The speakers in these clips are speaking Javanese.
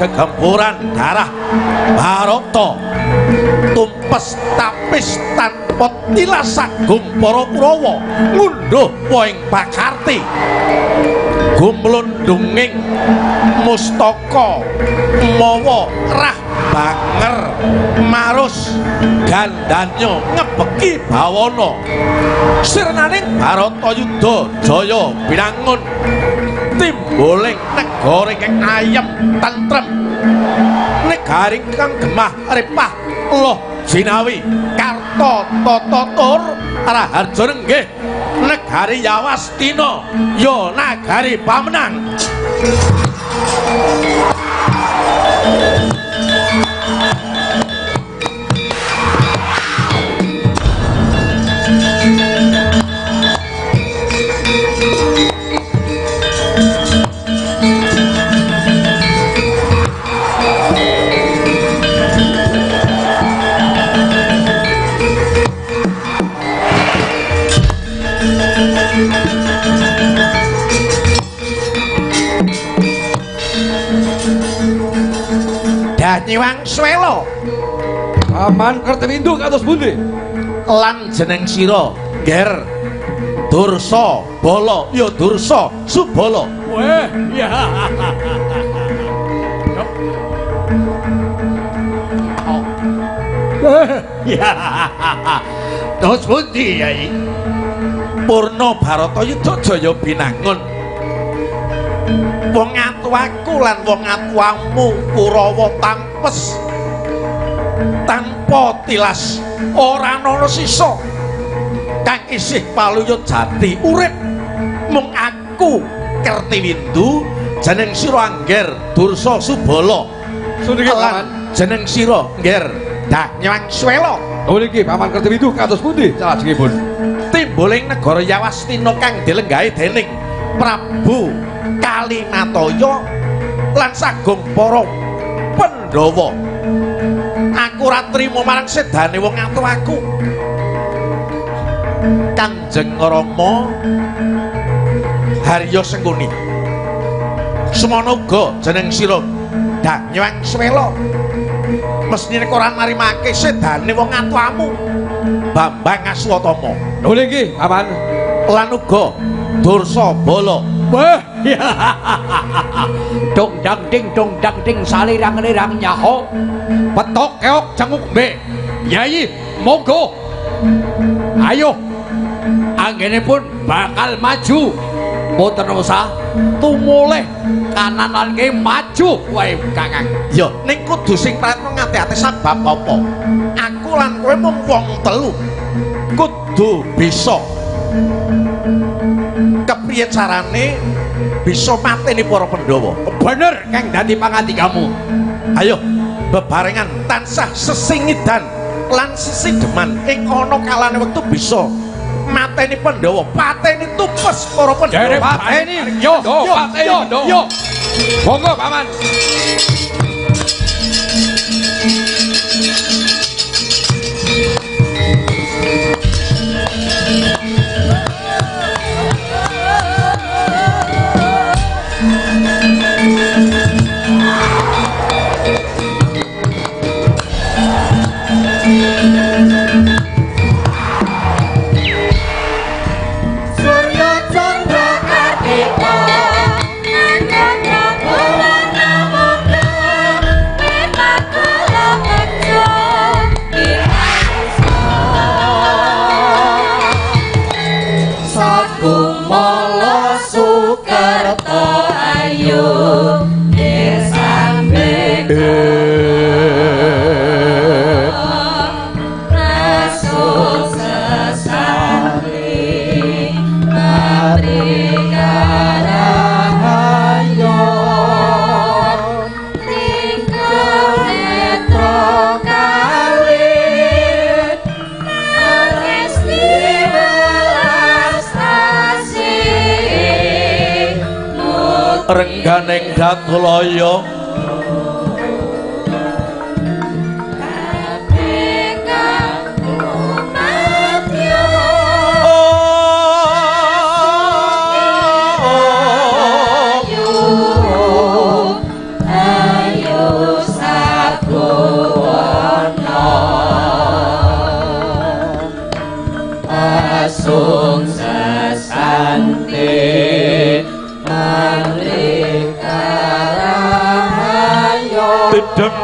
kegempuran darah Barata tumpes tapis tanpa tilasak gumpara Kurawa ngunduh poing Pakarti gumlundunging mustaka mawa rah banger marus gandanya ngebeki bawana. Sirnaning Baratayuda Jaya binangun timbuling negara ingkang ayem tentrem negari kang gemah ripah loh jinawi karta tata tur. Raharja nenggih. Negari Yawastina ya nagari pamenang Danyewang Swelo Paman Kertewindu kados pundi? lan jeneng sira Ger Dursa Bala ya Dursa Subala Weh, ya. ya Terus pundi Yai Purna Baratayuda Jaya binangun. Wong atuaku lan wong atuamu Kurawa tampes tanpa tilas. Ora ana sisa. Kang isih paluyut jati urip mung aku Kertiwindu jeneng sira Angger Dursa Subala. Suniki paman. lan jeneng sira Angger Danyang Swela. Oh niki Paman Kertewindu kados pundi? Salajengipun? timbuling negara Yawastina kang dilenggahi dening Prabu Kalinatoya lan sagung para Pandhawa. Aku ora trima marang sedane wong atuh Kanjeng Rama Harya Sengkuni. Uga jeneng sira Danyang Swela. Kok ora narimake sedane wong atuhamu. Bambang Aswatama. Oh niki Paman. lan uga Dursa Weh, Dong dang ding dong dang ding salirang-lirang nyaho. Petok keok jenguk mbe. Yai, monggo. Ayo. Anggene pun bakal maju. Mboten usah tumulih kanan lan kiri maju wae Kakang. Ya, ning kudu sing pratno ngati-ati sebab apa? Aku lan kowe mung wong telu. Kudu bisa kepriye carane bisa mateni para Pandhawa. Bener Kang dadi pangandikamu. Ayo bebarengan tansah sesingidan lan sesideman ing ana kalane wektu bisa mateni Pandhawa, pateni tupes para Pandhawa. pateni. Yo, yo, pateni, yo, yo. yo. monggo Paman. Asih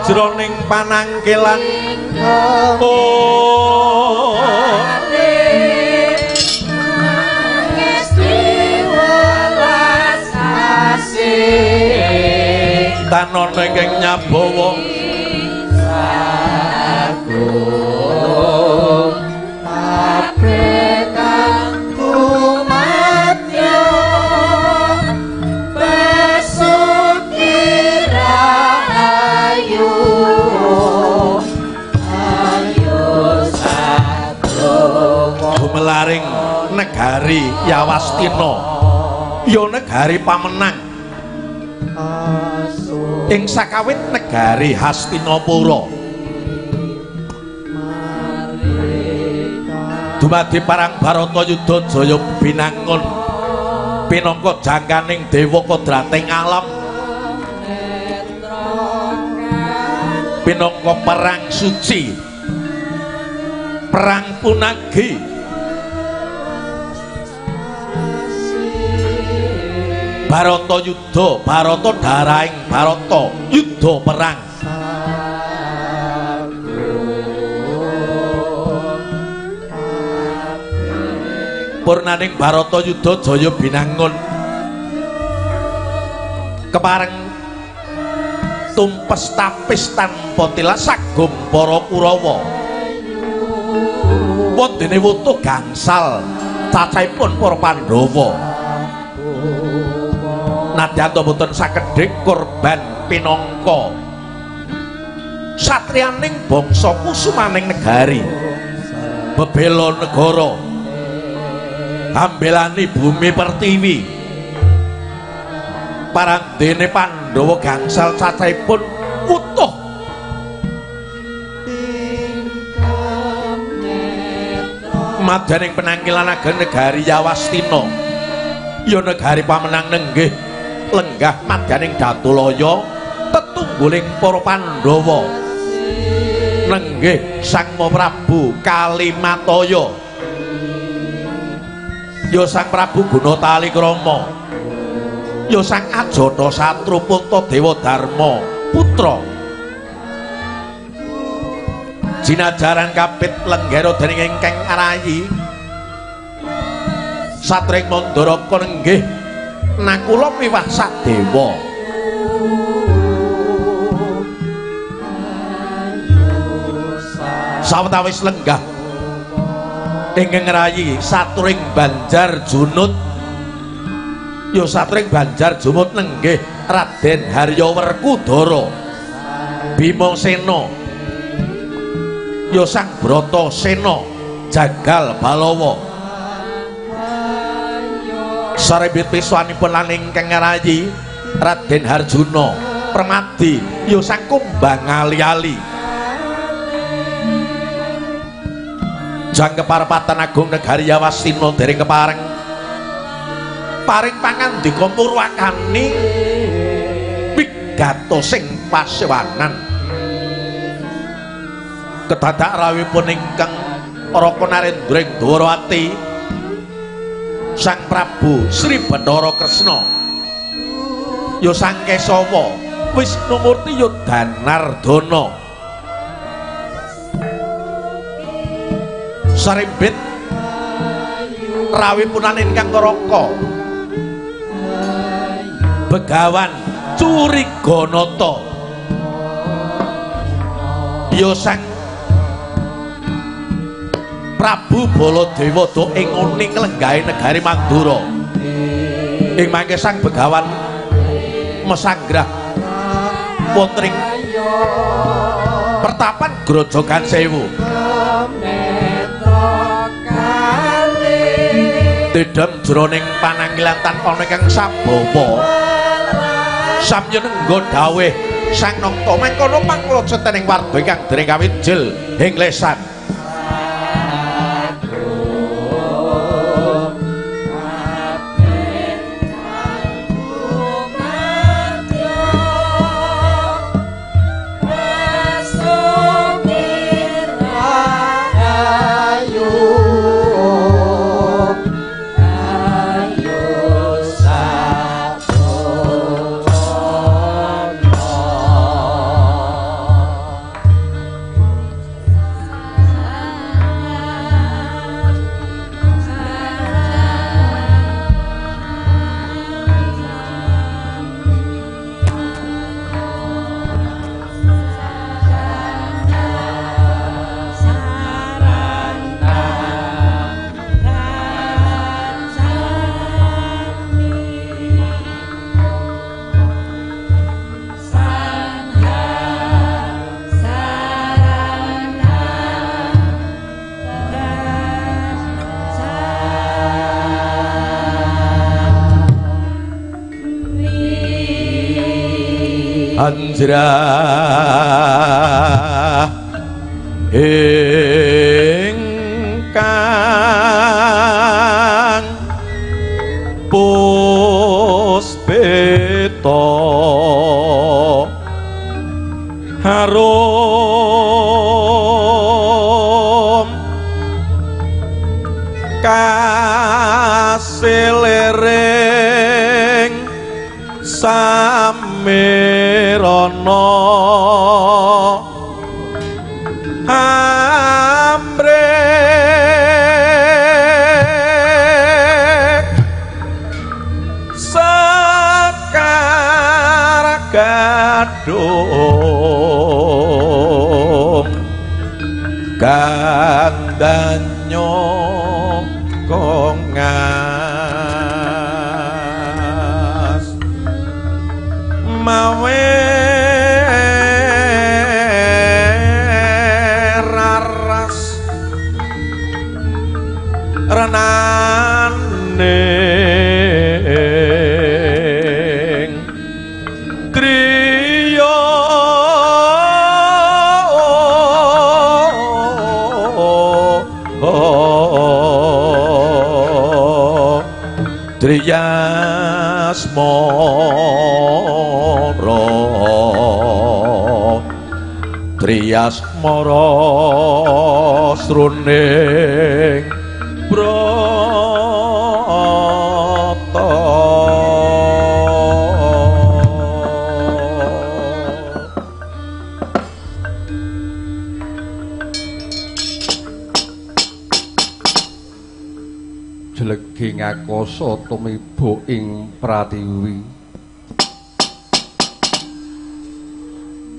jroning panangkilan oh. Tanana ing nyabawa negari Yawastina ya negari pamenang. Ing sakawit negari Hastinapura. Dumadi parang Barata Yudha Jaya binangun. Pinangka jangkaning dewa kodrating alam. Pinangka perang suci. Perang punagi Barata Yudha Barata daraing Barata Yudha perang. Purnaning Barata Yudha Jaya binangun. Kepareng tumpes tapis tanpa tilas sagum para Kurawa. Wondene wutuh gangsal cacahipun para Pandhawa nadyan to mboten sakedhik korban pinangka satriyaning bangsa kusumaning negari bebela negara ambelani bumi pertiwi. Parandene Pandhawa gangsal cacahipun utuh. Madaning penangkilan ageng negari Yawastina ya negari pamenang nenggih lenggah madaning Datulaya tetungguling para Pandhawa. Nenggih Sang Prabu Kalimataya. Ya Sang Prabu Gunatali Krama. Ya Sang Ajata Satru Puntadewa Darma putra. Jinajaran kapit lenggero dening ingkang arayi. Satring mandaraka nenggih nakula miwah sadewa sawetawis lenggah ingkang rayi satring banjar junut. Ya satring banjar jumut nenggih Raden Haryawerkudara Bima Sena ya Sang Brata Sena Jagal Balawa Sarembit piswanipun lan ingkang rayi Raden Harjuna Permadi ya Sang Kumbang Ali-ali Jang keparepatan agung negari Yawastina dereng kepareng. Paring pangandika Purwakani pigato sing pasewanan. Kedadak rawipun ingkang Raka Narendra ing Dwarawati Sang Prabu Sri Bathara Kresna. Ya Sang Kesawa Wisnumurti ya Danardana. Sarimbit rawi punan ingkang Raka Begawan Curiganata ya Sang Prabu Baladewa do ing uning lenggahe negari Mandura. Ing mangke Sang Begawan mesanggrah puntring pertapan Grojogan Sewu dedam jroning pananggilan tanpa ingkang sabapa samya nenggo dawuh sang nokta mangkono panglocetening warga ingkang dereng kawit jel ing lesan anjrah ingkang gandanyo kongas mawe raras renaning Triyasmara Triyasmara sruning brata Jelegi ngakoso tumibo ing pratiwi.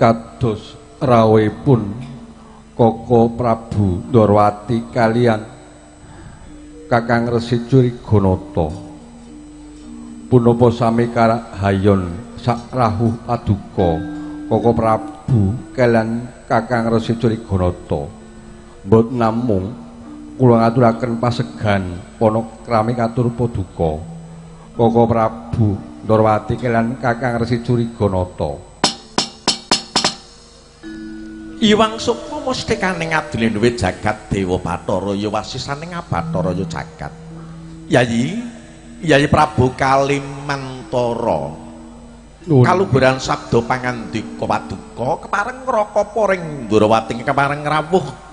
Kados rawuhipun Koko Prabu Ndorowati kalian Kakang Resi Curiganata. Punapa sami karahayon sak rahu aduka Koko Prabu kalian Kakang Resi Curiganata. Mbot namung kula ngaturaken pasegan panakrami katur paduka Koko Prabu Ndorowati kalian Kakang Resi Curiganata. Iwang Sukma mesti kaning adile duwe jagat Dewa Bathara ya wasisane ngabathara ya jagat. Yayi, Yayi Prabu Kalimantara. Kaluhuran sabda pangandika paduka kepareng ngrokapa ring Ndrawati kepareng rawuh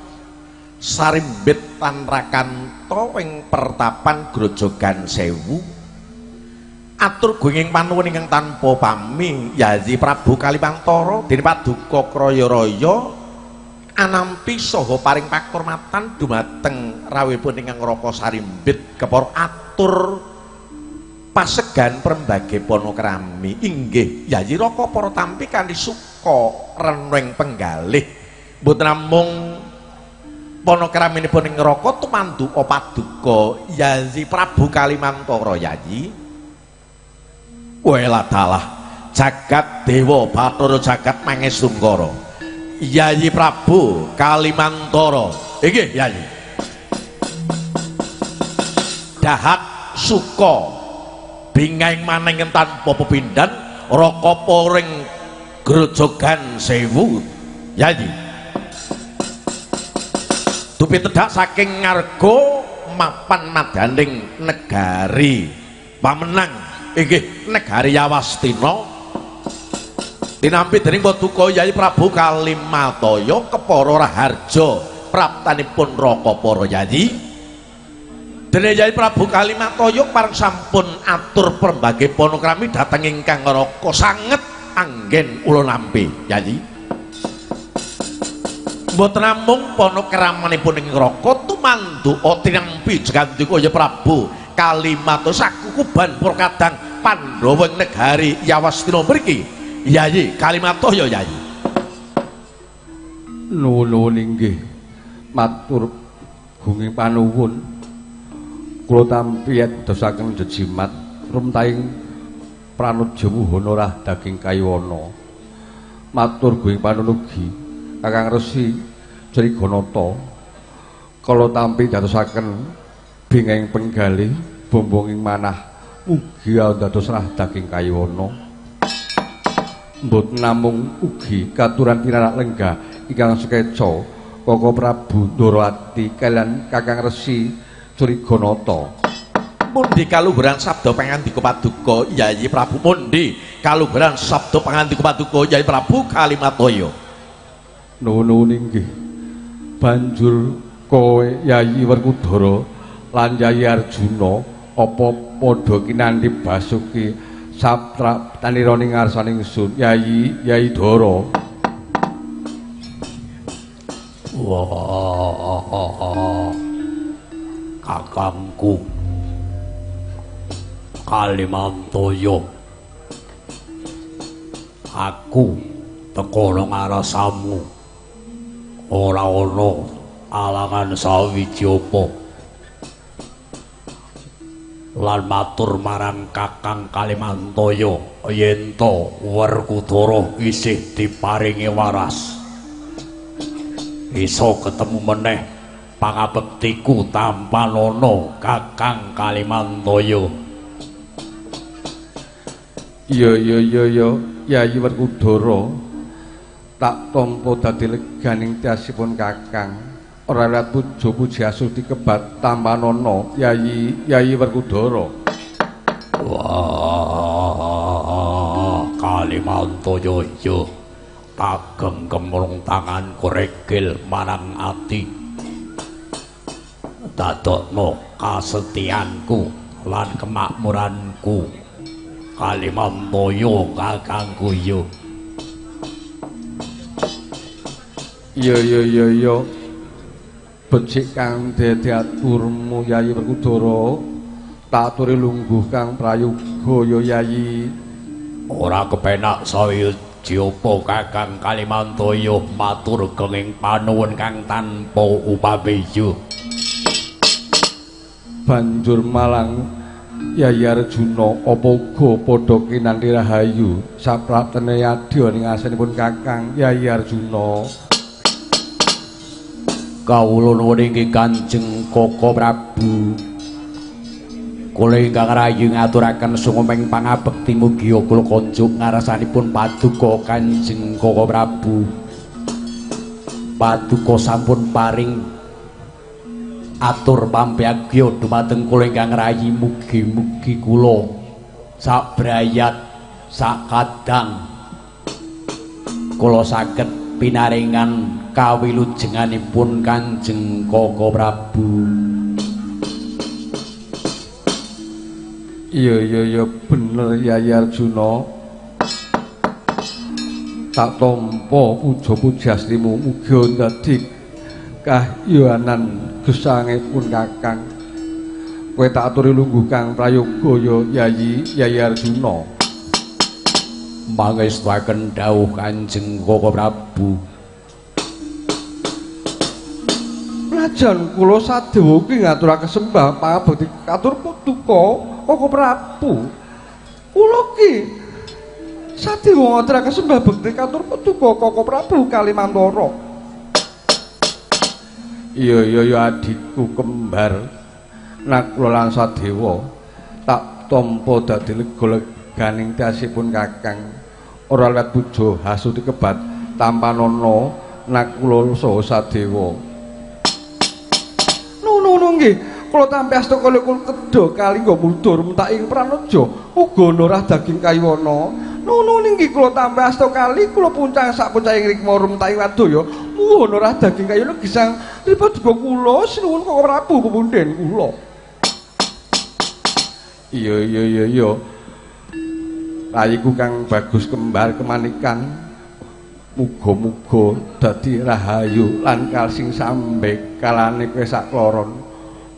sarimbit lan rakanta ing pertapan Grojogan Sewu. Atur gunging panuwun ingkang tanpa pami Yayi Prabu Kalimantara dene paduka kraya-raya anampi saha paring pakurmatan dumateng rawuhipun ingkang Raka Sarimbit kepara atur pasegan perembage panakrami inggih Yayi Raka para tampi kanthi suka reneng penggalih mboten namung panakraminipun ing Raka tumandu paduka Yayi Prabu Kalimantara Yayi Wela dalah jagat dewa Bathara jagat Mangesungkara. Yayi Prabu Kalimantara. Inggih, Yayi. Dahat suka bingaing maneng tanpa pepindhan rakapa ring grojogan sewu. Yayi. Dupi tedak saking ngarga mapan madaning negari. Pamenang. Inggih negari Yawastina. Dinampi dening paduka Yayi Prabu Kalimataya kepara Raharja praptanipun Raka para Yayi dene Yayi Prabu Kalimataya pareng sampun atur perembage panakrami dhateng ingkang Raka sanget anggen ula nampi Yayi mboten namung panakramanipun ing Raka tumandu tinampi jagandika Yayi Prabu Kalimato sakukuban Purkadang Pandhawa ing negari Yawastina mriki. Yayi Kalimato ya Yayi. Nuwun inggih matur gunging panuwun kula tampi dosaken jejimat rumtaing pranuja wuhana daging kayiwana matur gunging panunugi Kakang Resi Jeriganata kala tampi dadosaken bingeng penggalih bombonging manah mugi dados daging kayiwana Mbut namung ugi katuran pinarak lenggah ingkang sekeca Koko Prabu Ndorowati kalian Kakang Resi Curiganata. Mundi kaluhuran sabda pangandika paduka Yayi Prabu Mundi kaluhuran sabda pangandika paduka Yayi Prabu Kalimatoyo. Nuwun inggih. Banjur kowe Yayi Werkudara lan Yayi Arjuna apa padha kinanthi Basuki Satra tanirane ngarsaning ingsun? Yayi Yayi Dara. Wah, kakangku. Kalimantoyo aku teko nang arasamu ora ana alangan sawiji apa? Lan matur marang kakang Kalimantoyo yen to Werkudara isih diparingi waras. Iso ketemu meneh pangabektiku tanpa nono kakang Kalimantoyo Iya iya iya iya Yayi Werkudara tak tampa dadi leganing tiasipun Kakang. Ora lihat pujo puji asuti kebat tampanana Yayi Yayi Werkudara. wah Kalimantoyo yo kagem kemrung tangan koregil marang ati dadokno kasetianku lan kemakmuranku Kalimantoyo kakangku yo Iya iya iya iya. Becik kang dadi aturmu Yayi Werkudara. Tak aturi lungguh kang prayoga ya Yayi. ora kepenak saya Jopo kakang Kalimantoyo matur kenging panuwun kang tanpa upabeyo Banjur malang Yayi Arjuna apa uga padha kinanthi rahayu sapraptene adya ning asenipun Kakang Yayi Arjuna. Kawula nuwun inggih Kanjeng Koko Prabu. Kula ingkang rayu ngaturaken sumeming pangabekti mugi kula konjuk ngarasanipun paduka Kanjeng Koko Prabu. Paduka sampun paring atur pampiyagya dumateng kula ingkang rayi mugi-mugi kula sak brayat sak kadang kula saged pinaringan kawilujenganipun Kanjeng Koko Prabu Iya iya iya bener Yayi Arjuna. Tak tampa puja puji aslimu mugi dadi kahyanan gesangipun Kakang. Kowe tak aturi lungguh kang prayoga ya Yayi Yayi Arjuna. mangestuaken dawuh Kanjeng Koko Prabu Lajan kula sadewa ki ngaturaken sembah pangabekti katur putuka Koko Prabu. Kula ki sadewa ngaturaken sembah bekti katur putuka Koko Prabu Kalimantara. Iya iya iya adikku kembar. Nak kula lan sadewa tak tampa dadi lega-leganing tiasipun Kakang. Ora liwat pujo hasuti kebat tampanana nak kula saha sadewa. Nggih, kula tampi asta kula kedha kali nggo mundur mentak ing pranaja uga norah daging kaywana. Nuno nggih kula tampi asta kali kula puncang sak puncahing rikma mentak ing wadya muga norah daging kaywana gesang ripot juga kula sinuwun kok Prabu pepunden kula. Iya iya iya iya. Rayiku kang bagus kembar kemanikan muga-muga dadi rahayu lan kalsing sambe kalane kowe sak kloron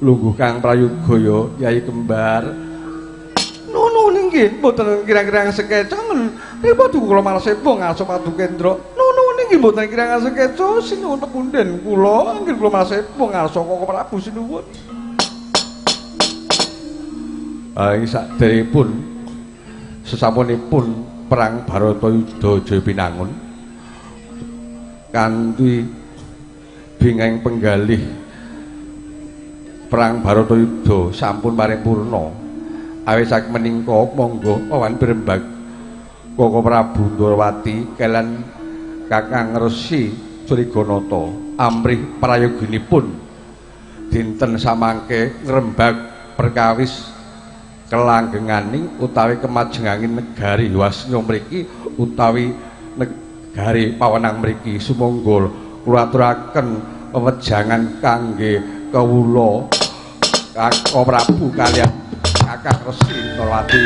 lungguh kang prayogaya yai kembar. Nunu nggih mboten kira-kira sekecon ripun kula malah sepo ngaso padu kendra Nunu nggih mboten kira-kira sekeco sinuwun pepunden kula. Anggere kula malah sepo ngaso Prabu sinuwun. Ai sakderepun sesampunipun perang Baratayuda Jaya Pinangun kanthi bingeng penggalih perang Baratayuda sampun paripurna. Awit sak menika monggo awan brembag Koko Prabu Ndorowati kalian Kakang Resi Suriganata amrih prayoginipun. Dinten samangke ngrembag perkawis kelanggenganing utawi kemajenganging negari Wasnya mriki utawi negari pawenang mriki. Sumangga kula aturaken wejangan kangge kawula Kakang Prabu kalian Kakang Resi Ndorowati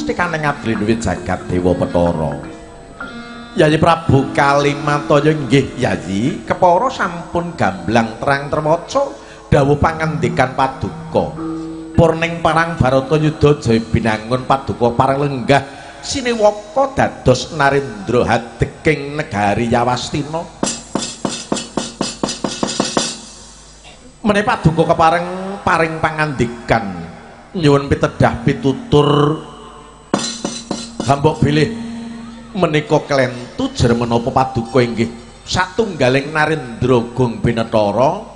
mesti kaneng adrin wit jagat Dewa Petara. Yayi Prabu Kalimataya nggih Yayi, kepara sampun gamblang terang termaca dawuh pangandikan paduka. Purning parang Barata Yudha Jaya binangun paduka parang lenggah siniwaka dados Narendra hadeking negari Yawastina. Meneh paduka kepareng paring pangandikan nyuwun pitedah pitutur hamba bilih. Menika klentu jer menapa paduka inggih satunggaling Narendra Gung Binetara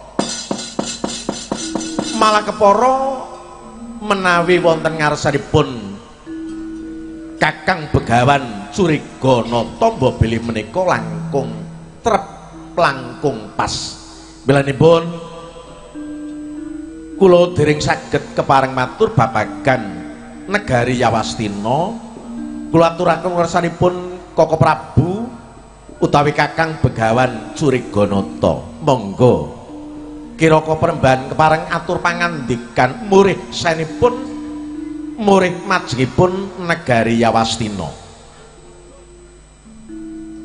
malah kepara menawi wonten ngarsanipun Kakang Begawan Curiganata mbah bilih menika langkung trep langkung pas. Belanipun kula dereng saged kepareng matur babagan negari Yawastina kula aturaken ngarsanipun Koko Prabu utawi Kakang Begawan Curiganata monggo. Kiraka perembahan kepareng atur pangandikan murih senipun murih majengipun negari Yawastina.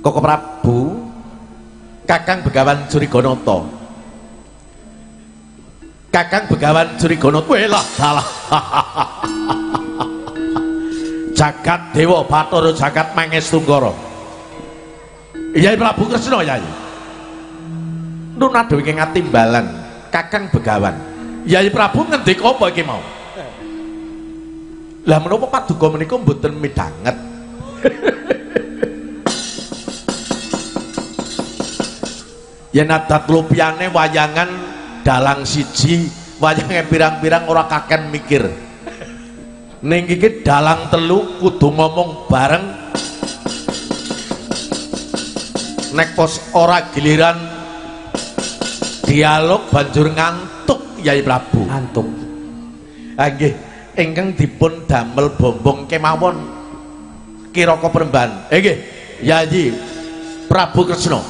Koko Prabu Kakang Begawan Curiganata Kakang Begawan Curigono welah salah Jagat Dewa Bathara Jagat Mangestunkara Yai Prabu Kresna Yai. Nun aduh iki ngatimbalan Kakang Begawan. Yai Prabu ngendika apa iki mau? Lah menapa paduka menika mboten midanget? Yen adat lupiane wayangan dalang siji wayange pirang-pirang ora kaken mikir ning iki dalang telu kudu ngomong bareng. Nek pos ora giliran dialog banjur ngantuk Yai Prabu. Antuk. Ah nggih. Ingkang dipun damel bombong kemawon. Kiraka peremban eh nggih. Yai Prabu Kresna.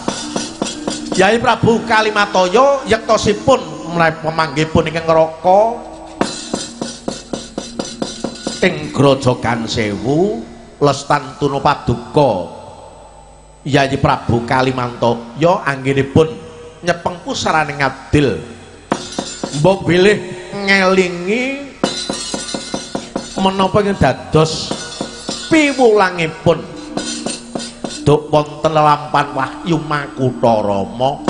Yai Prabu Kalimatoyo yektosipun mulai pemanggihipun ingkang ngeraka ing grojogan sewu lestantuna paduka Yai Prabu Kalimantoyo anggenipun nyepeng pusarane ngadil. Mbok bilih ngelingi menapa ing dados piwulangipun. Duk wonten lampahan Wahyu Makutha Rama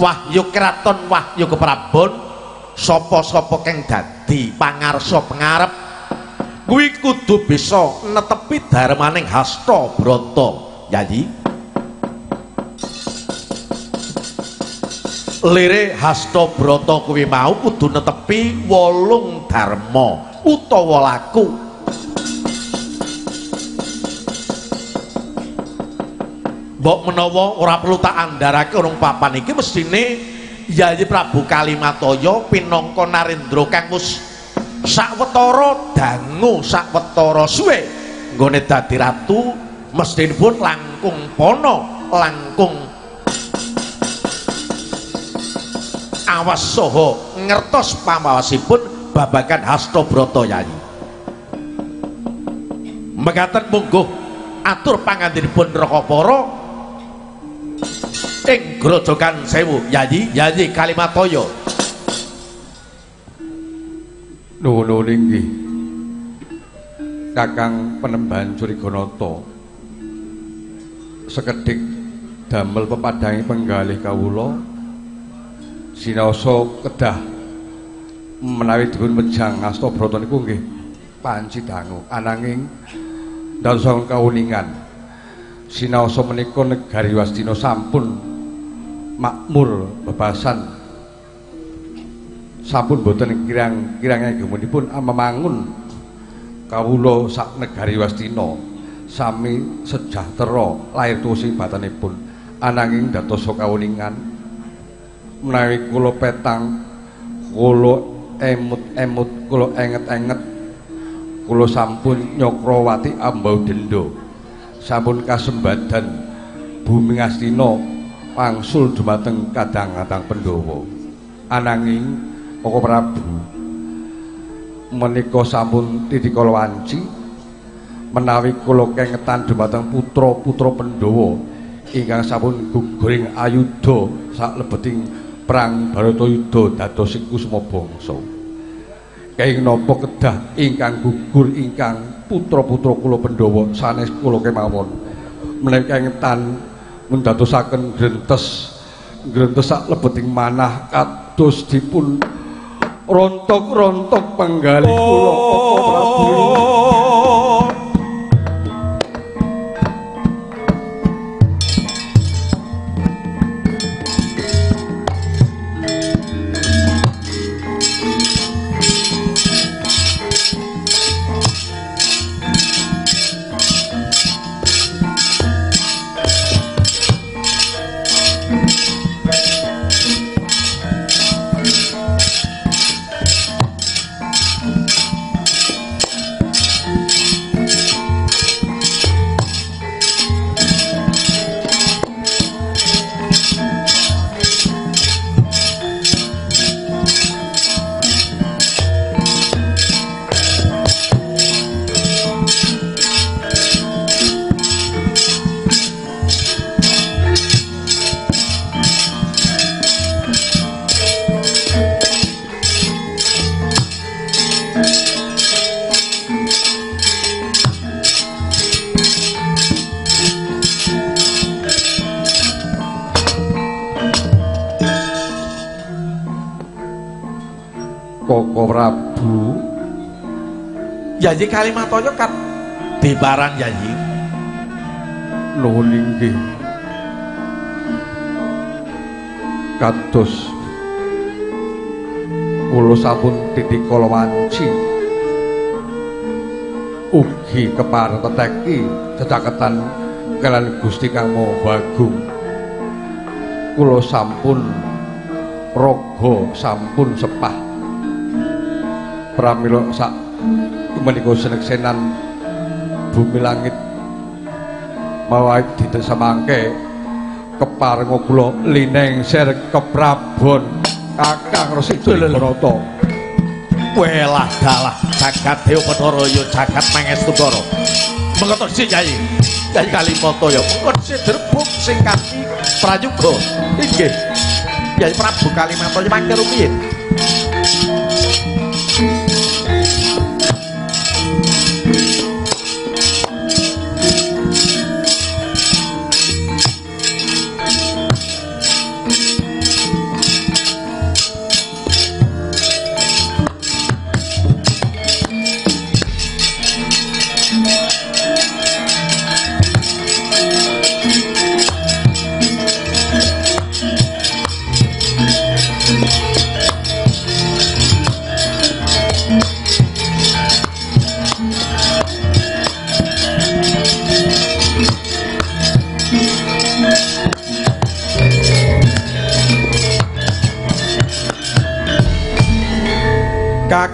Wahyu Kraton Wahyu Keprabon sapa-sapa kang dadi pangarsa pengarep kuwi kudu bisa netepi darmaning hasta brata. Yayi lire hasta brata kuwi mau kudu netepi wolung dharma utawa laku. Mbok menawa ora perlu tak andharake urung papan iki mestine Yayi Prabu Kalimatoyo pinangka Narendra kang wis sawetara dangu sawetara suwe. Nggone dadi ratu mestinipun langkung pono langkung awas saha ngertos pamawasipun babagan Hastabrata Yayi mekaten monggo atur pangandinipun Rakapara ing grojogan sewu Yayi Yayi Kalimatoyo Nuwun inggih. Kakang Penemban Curiganata. Sekedhik damel pepadangi penggalih kawula sinaosa kedah menawi dipun mejang Astabrata niku nggih panci dangu ananging dadosa kauningan sinaosa menika negari Wastina sampun makmur bebasan. Sampun boten kirang-kirang gemunipun memangun kawula sak negari Wastina. Sami sejahtera lair tuwuh batanipun ananging datosa kawuningan menawi kula petang kula emut-emut kula enget-enget kula sampun nyokrawati ambau dendo sampun kasembadan bumi Ngastina pangsul dumateng kadang-kadang Pandhawa ananging Koko Prabu menika sampun titikala wanci menawi kula kengetan dumateng putra-putra Pandhawa ingkang sampun guguring ayuda saklebeting perang Baratayuda dados kusuma bangsa. Kenging napa kedah ingkang gugur ingkang putra-putra kula Pandhawa sanes kula kemawon menawi kengetan mendadosaken grentes. Grentes saklebeting manah kados dipun rontok-rontok penggalih kula. Prabu Kalimatoyo kat dibarang Yayi nuwun inggih kados kula sampun titikala wanci. Ugi kepareteki cecaketan kalian Gusti Kang Maha Agung kula sampun raga sampun sepah. Pramila sak menika seneksenan bumi langit mawa ditesemangke keparenga kula linengser keprabon kakang Resi Brata Welah dalah jagat Dewa Bathara ya jagat mangestu karo. Mengko si Yai. Yai Kalimata ya mengko si drebuk sing kanthi prayoga. Inggih. Yai Prabu Kalimata ya mangke rumiyin.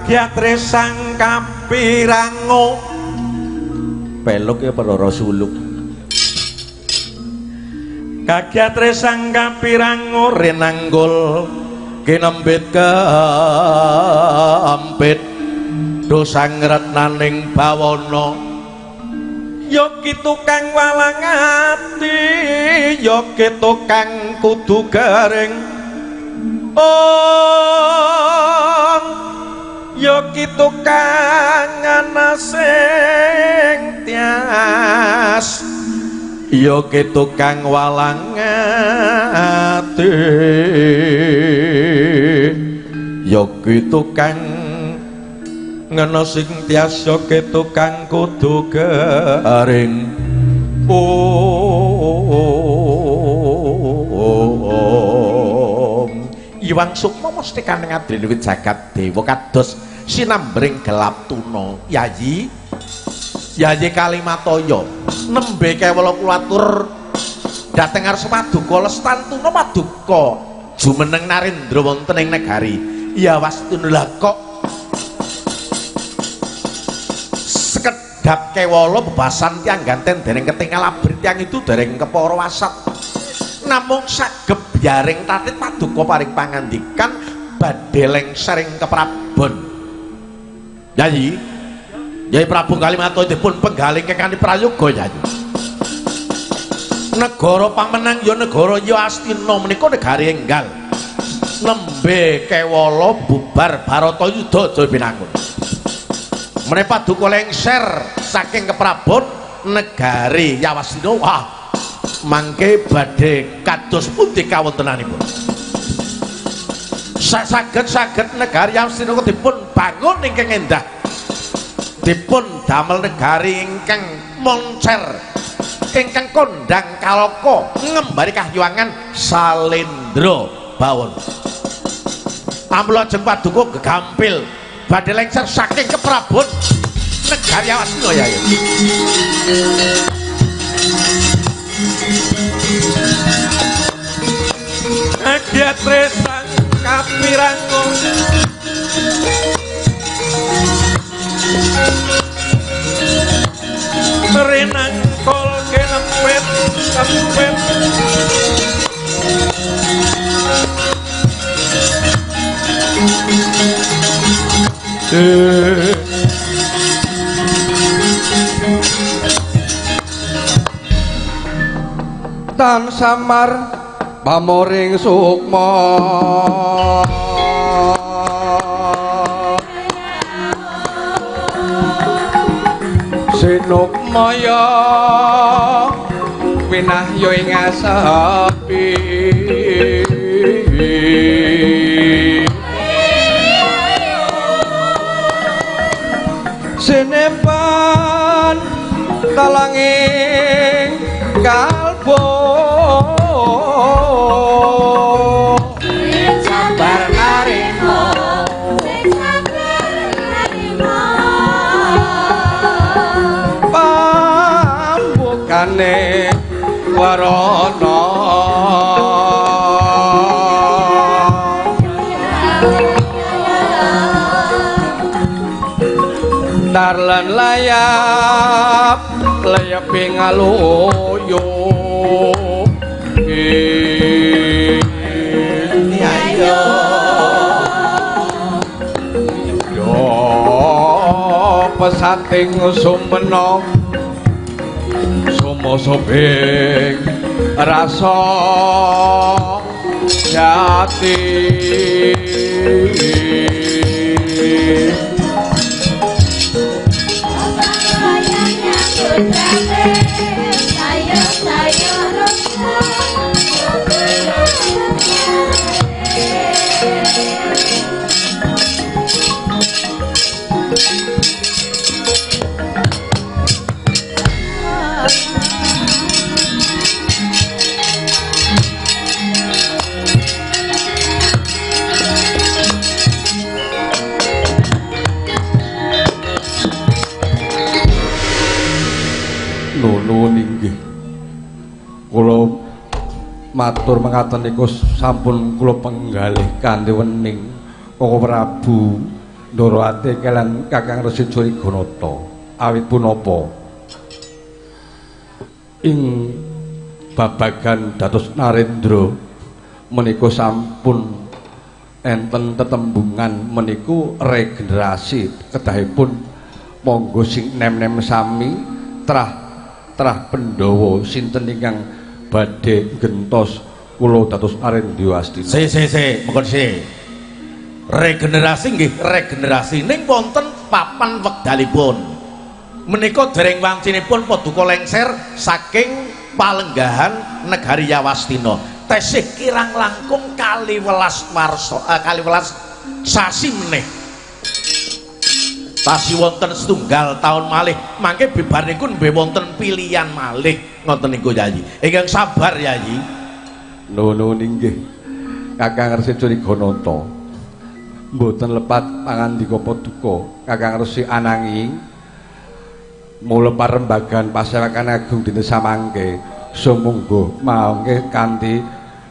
Kagyatre sang kapirango. Peluk ya peroro suluk. Kagyatre sang kapirango renanggul kinembit kaampit dosang retnaning bawana Yoki tukang walang ati Yoki tukang kudu garing. Oh Yoki tukang ana sing tias. Yoki tukang walang ati. Yoki tukang ngena sing tias Yoki tukang kudu garing. Om Iwang Sukma mesti kaneng adri wit jagat dewa kados sinambring gelap tuna. Yayi yayi kalimatoyo nembe kewala kulatur dateng arep paduka lestan tuna paduka jumeneng narendra wonten ing negari. Ya wastuna lha kok. Sekedap kewala bebasan tiang ganten dereng ketinggal abrit tiang itu dereng kepara wasat namung sagep yaring tatit paduka paring pangandikan badhe lengsering keprabon Yayi Yayi Prabu Kalimato dipun penggaling kekanthi prayoga Yayi Negara pamenang ya negara ya Astina menika negari enggal. Nembe kewala bubar Barata Yudha aja pinangun Meneh paduka lengser saking keprabon negari Yawastina wah mangke badhe kados pundi kawontenanipun? Saged-saged negari Yawastina dipun bangun ingkang endah. Dipun damel negari ingkang moncer ingkang kondang kaloko ngembari kahyuangan salendra bawon. Amlo jeng paduka gegampil badhe lengser saking keprabon negari Yawastina ya ya Agyatre sang kapirango Renang kol kenempet kampet Eh tan samar pamoring sukma. Sinukmaya winahyo ing asapi. Sinepan talanging kalbo Ndar lan layap layap ing aluyo Ayo Yo pesating sumena sumo sobing rasa jati Sayangnya putrane nuwun inggih. Kula matur mekaten niku sampun kula penggalih kanthi wening. Koko Prabu Ndoroate kelan Kakang Resi Juriganata awit punapa? Ing babagan Dados Narendra menika sampun enten tetembungan meniku regenerasi. Kedahipun monggo sing nem-nem sami trah trah Pandhawa sinten ingkang badhe gentos kula dados Arendra Astina Si si si, mongkon si. Regenerasi nggih, regenerasi ning wonten papan wekdalipun. Menika dereng wancinipun paduka lengser saking palenggahan negari Yawastina. Tesih kirang langkung kali welas warsa, eh, kali welas sasi meneh. Tasi wonten setunggal tahun malih, mangke bibar niku nembe wonten pilihan malih. Ngoten niku Yayi. Ingkang sabar Yayi. nuwun inggih. Kakang Resi Juriganata mboten lepat pangandika paduka Kakang Resi ananging mula parembagan pasewakan agung dina samangke. Sumangga mangke kanthi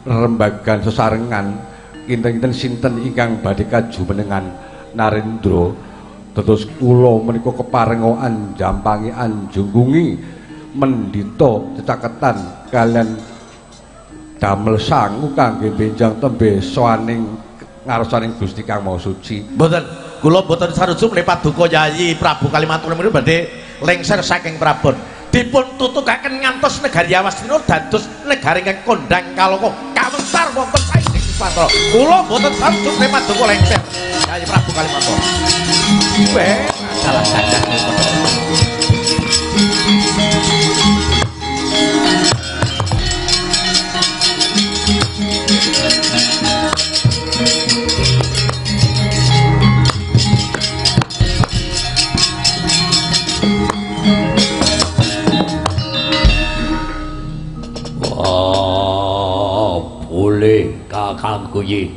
rembagan sesarengan. Kinten-kinten sinten ingkang badhe kajumenengan Narendra dados kula menika keparenga anjampangi anjunggungi mendita cecaketan kalian damel sangu kangge benjang tembe soaning ngarsaning Gusti Kang Maha Suci. Mboten, kula mboten sarujuk menika paduka Yayi Prabu Kalimantan menika badhe lengser saking Prabon. Dipun tutukaken ngantos negari Yawastina dados negari ingkang kondang kaloko kawentar wonten saking Sumatera. Kula mboten sarujuk menika paduka lengser Yayi Prabu Kalimantan. Weh, salah kadah. Kakangku yi.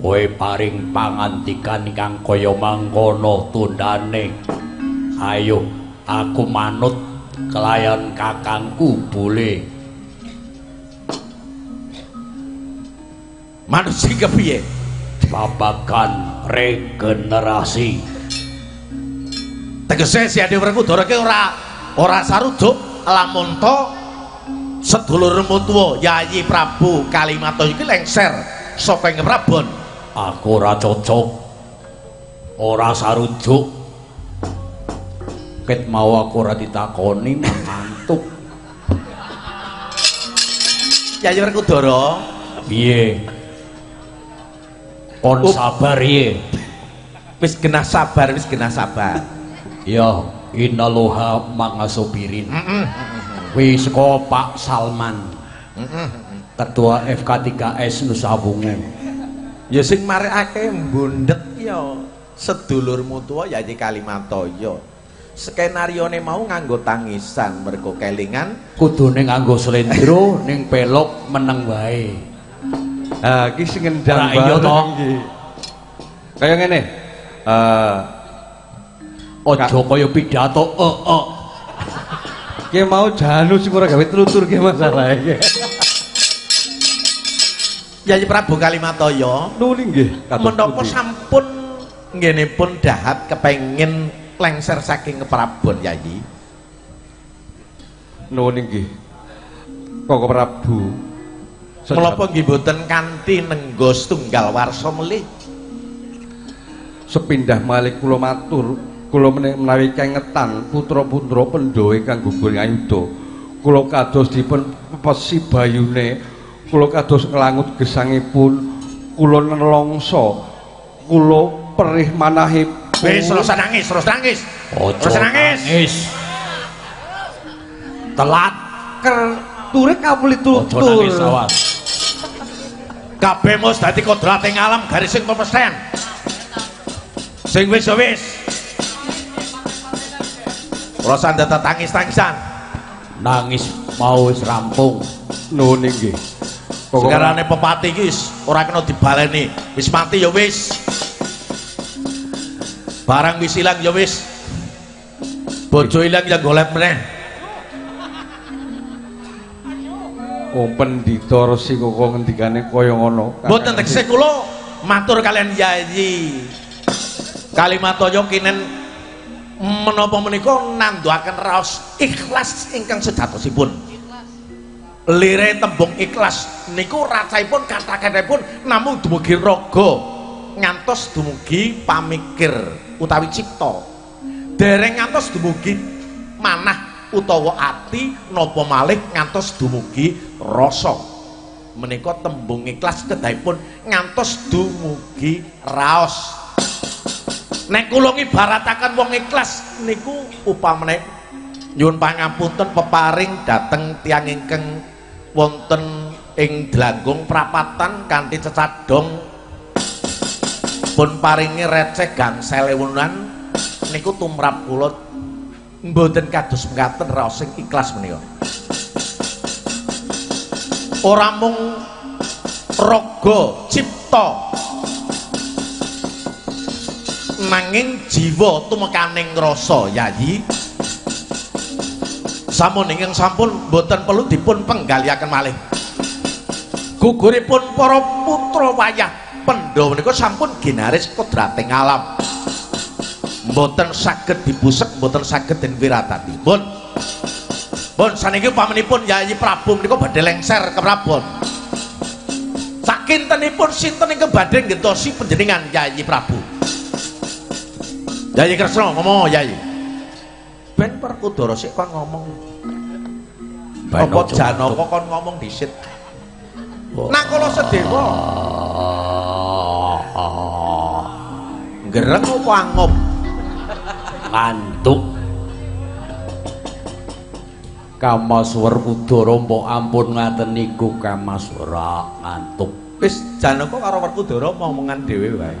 Kowe paring pangantikan ingkang kaya mangkono tundane. Ayo, aku manut kelayan kakangku boleh. Manusia kepiye? Babagan regenerasi. Tegese si Ade Werkudara ki ora ora sarujuk lamun to sedulurmu tuwa Yayi Prabu Kalimato iki lengser saka ing Prabon. Aku ora cocok. Ora sarujuk. Ket mau aku ora ditakoni mantuk. Yayi Werkudara Piye? Kon sabar ye. wis genah sabar, wis genah sabar. Ya, inaloha mangasobirin. Wis saka Pak Salman. Ketua FK3S Nusa Bungu. Ya sing marekake mbundet ya sedulurmu tuwa Yayi Kalimantoya. Skenarione mau nganggo tangisan mergo kelingan Kudune nganggo slendro ning pelok meneng wae. Ha iki sing ngendang bareng iki. Kaya ngene. Eh Aja kaya pidato ee. Ki mau janu sing ora gawe tlutur ki masalah iki. Yayi Prabu Kalimantoya Nuwun inggih kados menapa sampun nggenipun dahat kepengin lengser saking Prabon Yayi. Nuwun inggih. Koko Prabu. Menapa nggih boten kanthi nenggo setunggal warsa melih? sepindah malih kula matur kula menawi kengetan putra-putra Pandhawa ingkang gugur ngayuda kula kados dipun pepesi bayune kula kados nglangut gesangipun kula nelongso kula perih manahipun Wis terus nangis, terus nangis. Ojo Terus nangis. nangis. Telat. ker turik kapulit tutur nangis awas. Kabeh mos dadi kodrating alam garis sing pepesen. Sing wis wis. Ora sandata tangis-tangisan. Nangis mau wis rampung. inggih Koko Sekarane pepati iki wis ora kena dibaleni. Wis mati ya wis. Barang wis ilang ya wis. Bojo ilang ya golek meneh. wong pendhita resi koko ngendikane kaya ngono Mboten tekse kula matur kalian Yayi. Kalimataya kinen menapa menika nanduaken raos ikhlas ingkang sejatosipun. Lire tembung ikhlas niku racaipun kata-katipun namung dumugi raga ngantos dumugi pamikir utawi cipta. Dereng ngantos dumugi manah utawa ati napa malih ngantos dumugi rasa. menika tembung ikhlas kedahipun ngantos dumugi raos. Nek kula ngibarataken wong ikhlas niku upamane nyuwun pangapunten peparing dhateng tiyang ingkang wonten ing Dlanggung prapatan kanthi cecadhong pun paringi receh gangsal ewunan niku tumrap kula mboten kados mekaten raos sing ikhlas menika. ora mung raga cipta nanging jiwa tumekaning rasa yayi sampun ingkang sampun boten perlu dipun penggaliaken malih guguripun para putra wayah Pandhawa menika sampun ginaris kodrating alam mboten saged dibusek mboten saged den wiratati pun Pun saniki pamanipun Yayi Prabu menika badhe lengser ke Prabon. Sakintenipun sinten ingkang badhe ngentosi panjenengan Yayi Prabu? Yayi Kresna ngomong Yayi. Ben Perkudara sik kon ngomong. Apa Janaka kon ngomong dhisit. Nakala Sedewa. Gereng apa angop? Ngantuk. Kamaswar Kudara mbok ampun ngaten niku Kamaswara ngantuk. Wis Janaka karo Perkudara ngomongan dhewe wae.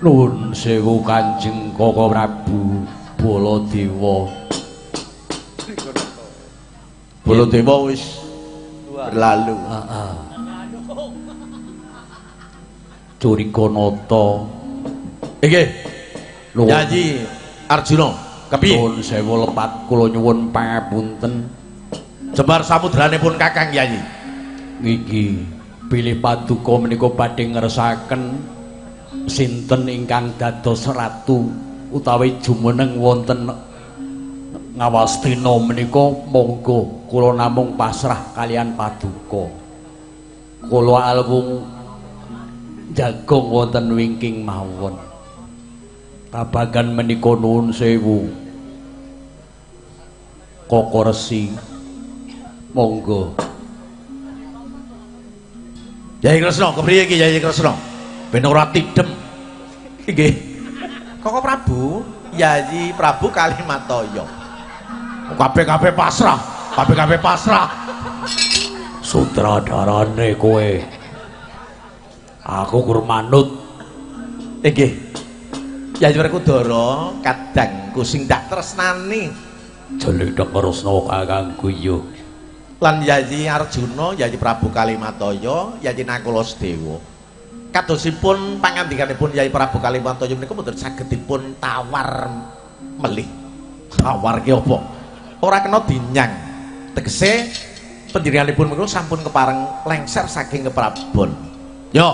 Nuwun sewu Kanjeng Koko Prabu Baladewa. Baladewa wis berlalu. Heeh. Curikanata. Iki Nuwun. Yayi Arjuna kepiye? Nuwun sewu lepat kula nyuwun pangapunten. Jembar samudranipun Kakang Yayi. Niki pilih paduka menika badhe ngeresaken sinten ingkang dados ratu utawi jumeneng wonten ngawastina menika monggo kula namung pasrah kalian paduka. Kula alwung jagung wonten wingking mawon. Kabagan menika nuwun sewu. Koko Resi. Monggo. Yayi Kresna kepriye iki Yayi Kresna? Ben ora tidem. Nggih. Koko Prabu, Yayi Prabu Kalimataya. Kabeh-kabeh pasrah, kabeh-kabeh pasrah. sutradarane kowe aku kur manut Nggih. Yayi Werkudara kadangku sing dak tresnani jeli dengersna kakangku yo lan Yayi Arjuna, Yayi Prabu Kalimataya, Yayi Nakula Sedewa. Kadosipun pangandikanipun Yayi Prabu Kalimataya menika mboten saged dipun tawar melih. Tawar ki apa? Ora kena dinyang. Tegese pendirianipun menika sampun kepareng lengser saking keprabon. Yo,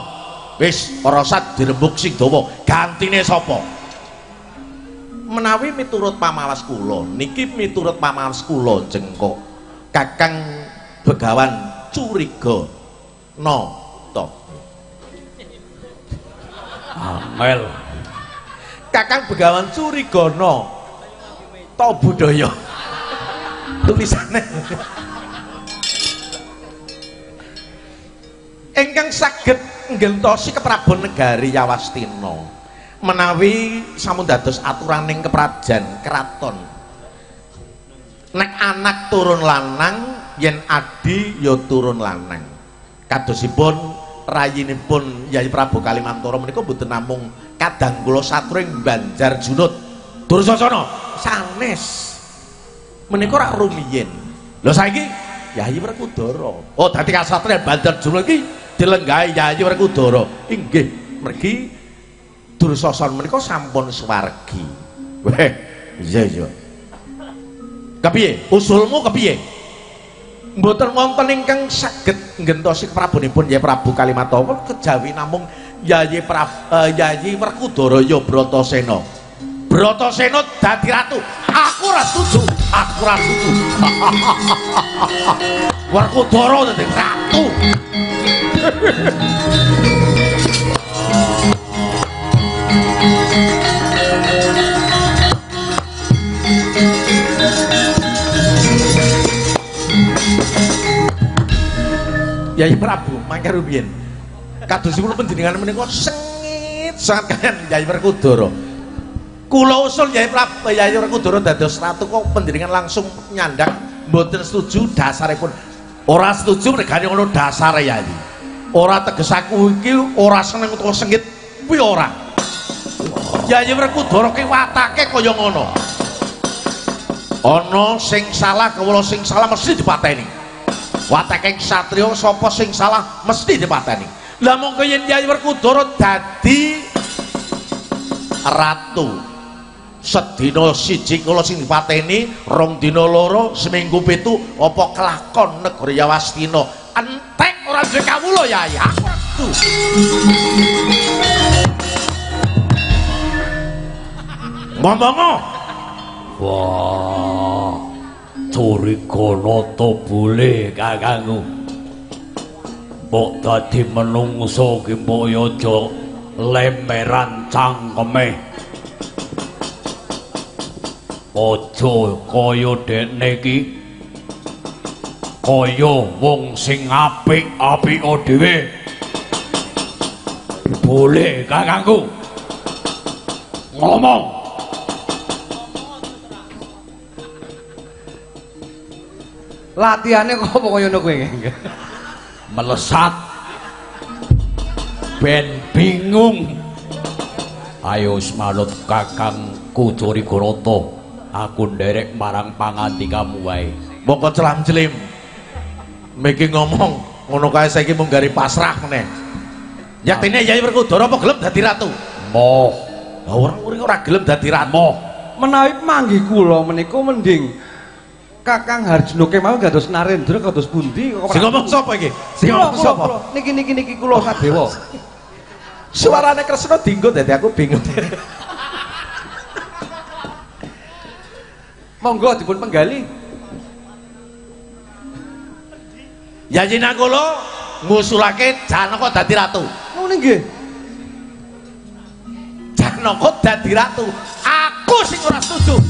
Wis ora usah dirembuk sing dawa. Gantine sapa? Menawi miturut pamawas kula, niki miturut pamawas kula jengkok. Kakang Begawan curiga. No, Angel. Kakang Begawan curiga no. To budaya. Tulisane. Ingkang saged nggentosi keprabon negari Yawastina menawi sampun dados aturaning keprajan keraton nek anak turun lanang yen adi ya turun lanang kadosipun rayinipun Yai Prabu Kalimantoro menika mboten namung kadang kula satring Banjar Junut. Dursasana sanes. Menika rak rumiyin. Lho saiki Yai Werkudara. Oh dadi kasatriyan Banjar Junut iki dilenggahi Yai Werkudara. Inggih mergi Dursasana menika sampun swargi. Weh iya iya. Kepiye? Usulmu kepiye mboten wonten ingkang saged nggentosi prabonipun Yai Prabu Kalimatama kejawi namung Yai Prabu uh, Yai Werkudara ya Bratasena. Bratasena dadi ratu. Aku ora setuju aku ora setuju. Werkudara dadi ratu Yai Prabu mangke rumiyin. Kadosipun panjenengan menika sengit sangat kalian Yai Werkudara. Kula usul Yai Prabu Yai Werkudara dados ratu kok panjenengan langsung nyandak mboten setuju dasaripun. Ora setuju regane ngono dasare Yai. Ora teges aku iki ora seneng utawa sengit kuwi ora. Yai Werkudara ki watake kaya ngono. Ana sing salah kawula sing salah mesti dipateni. Wateking satriya sapa sing salah mesti dipateni. Lah mongko yen Yai Werkudara dadi ratu. Sedina siji kula sing dipateni, rong dina loro, seminggu pitu apa kelakon negara Yawastina. Entek ora duwe kawula Yai. Aku setuju. Ngomong Wah. Nata boleh kakangku. Mbok dadi menungso ki mbok aja lemeran cangkeme. Aja kaya dekne iki. Kaya wong sing apik-apik dhewe. Boleh kakangku. Ngomong. Latihane kok kaya ngono kowe. melesat ben bingung ayo semanut kakang kujuri goroto aku nderek marang pangantikamu wae Moko celam-celim. Miki ngomong ngono kae saiki mung gari pasrah meneh. Yaktine Yai Werkudara apa gelem dadi ratu? moh Lah orang uri ora gelem dadi ratu. moh Menawi manggih kula menika mending Kakang Harjuna kemawon kados Narendra kados pundi kok Sing ngomong sapa iki? Sing Kula, ngomong sapa? Niki niki niki kula Sadewa. Suarane Kresna dinggo dadi aku bingung. Monggo dipun penggali. Yayi Nangolo ngusulake Janaka dadi ratu. Ngono nggih. Janaka dadi ratu. Aku sing ora setuju.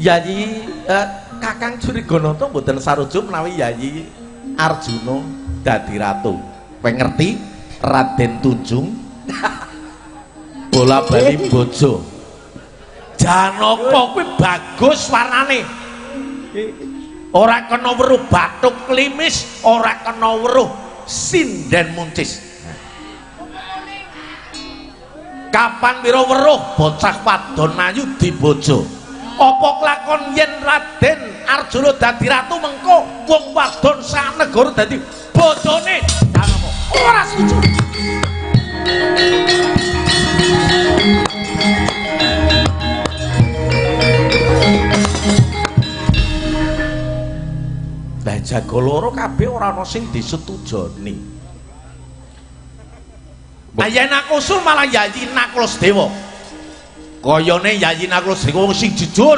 Yayi eh, Kakang Juriganata mboten sarujuk menawi Yayi Arjuna dadi ratu. Kowe ngerti Raden Tunjung bola bali bojo. Janaka kuwi bagus warnane. Ora kena weruh bathuk klimis, ora kena weruh sinden muncis. Kapan pira weruh bocah wadon ayu dibojo. Apa kelakon yen Raden Arjuna dadi ratu mengko wong wadon sak negara dadi bojone? Ora setuju. Lah jago loro kabeh ora ana sing disetujoni. Lah yen aku usul malah Yayi Naklus Dewa. Kayane Yayi Naklus Dewa wong sing jujur.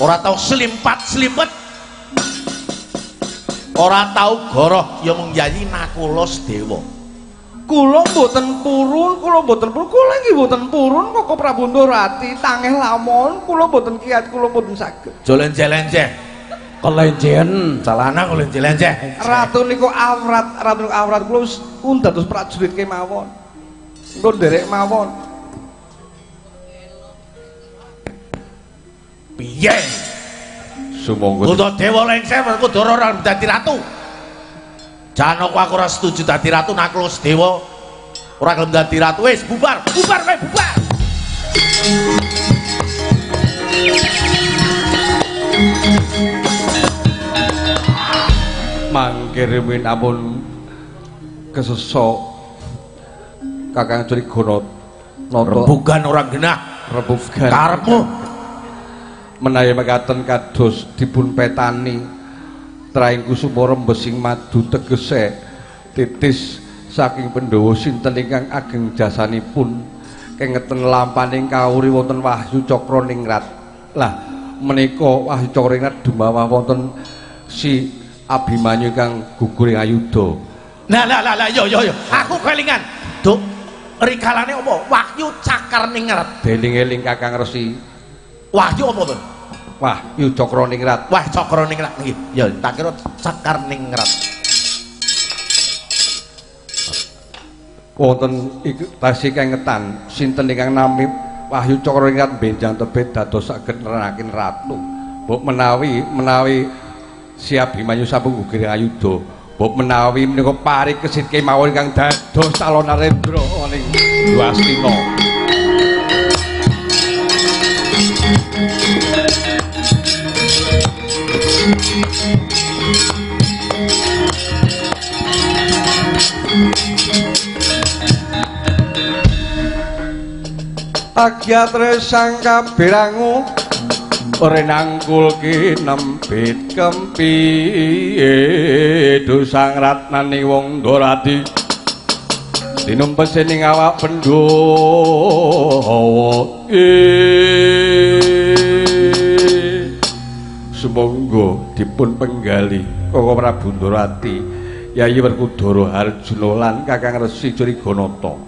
Ora tau selimpat-selimpet. Ora tau goroh ya mung Yayi Naklus Dewa. Kula mboten purun, kula mboten purun, kula nggih mboten purun kok Prabu Ndorati tangeh lamon, kula mboten kiat, kula mboten saged. Jolen-jelenjeh. kelenjen Celana ngolen-jelenjeh. Ratu niku awrat, ratu niku awrat kula wis pun dados prajurit kemawon. Engko nderek mawon. Piye? Sumangga Kudu dewa lengser kudu ora dadi ratu. Janaka aku ora setuju dadi ratu naklus dewa. Ora gelem dadi ratu wis bubar, bubar kowe bubar. mangkir min ampun kesesok Kakang Trigono nata Rembugan orang genah rebugan karepmu. Menawi mekaten kados dipun petani traing kusuma rembesing madu tegese titis saking Pandhawa sinten ingkang ageng jasanipun kengeten lampaning kawuri wonten Wahyu Cakraningrat lah menika Wahyu Cakraningrat dumawah wonten si Abimanyu kang gugur ing ayuda Lah lah lah lah yo yo yo. Aku kelingan. Duk rikalane apa? Wahyu cakar ningrat. deling-eling Kakang Resi Wahyu apa to? Wahyu Cakraningrat Wah cakra ningrat nggih. Ya tak kira cakar ningrat. wonten iku tasih kengetan sinten ingkang nami Wahyu Cakraningrat benjang tebet dados saged neranaken ratu. Mbok menawi menawi si Abimanyu sampun gugur ayuda, mbok menawi menika pari kesit kemawon ingkang dados calon Narendra ning Dwastina. Agyatre sang kaberangu ore nangkul kinempit kempi dosang ratnani wong dorati dinumpesi ning awak pendhawa sumangga dipun penggali Koko Prabu Ndorati Yayi Werkudara Arjuna lan Kakang Resi Curiganata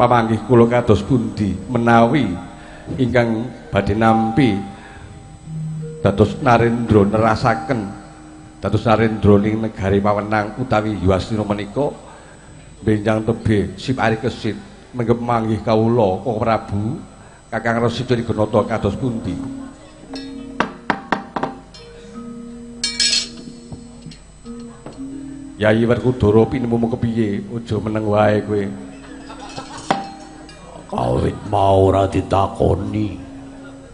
pamanggih kula kados pundi menawi ingkang badhe nampi dados Narendra nerasaken dados Narendra ning negari pawenang utawi Yuwastina menika benjang tebe sipari kesit. Menggep manggih kawula Kang Prabu Kakang Resi Digonata kados pundi? Yayi Werkudara pinemu kepiye aja meneng wae kowe kawit mau ora ditakoni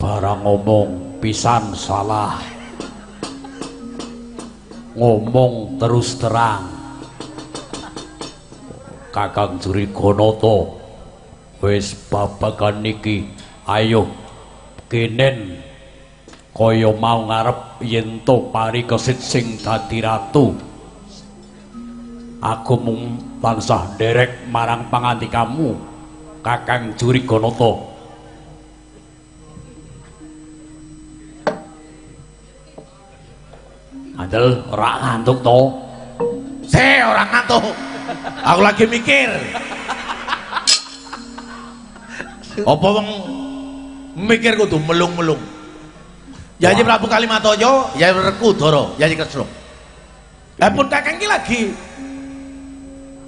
barang ngomong pisan salah. Ngomong terus terang. Kakang Juriganata wis babagan niki ayo kenen. Kaya mau ngarep yen to parikesit sing dadi ratu. Aku mung tansah nderek marang pangantikamu Kakang Juriganata. Andel ora ngantuk to. Se orang ngantuk. Aku lagi mikir. Apa wong mikir kudu melung-melung. Yayi Prabu Kalimatoyo, Yayi Werkudara, Yayi Kresna. Lah pun kakang iki lagi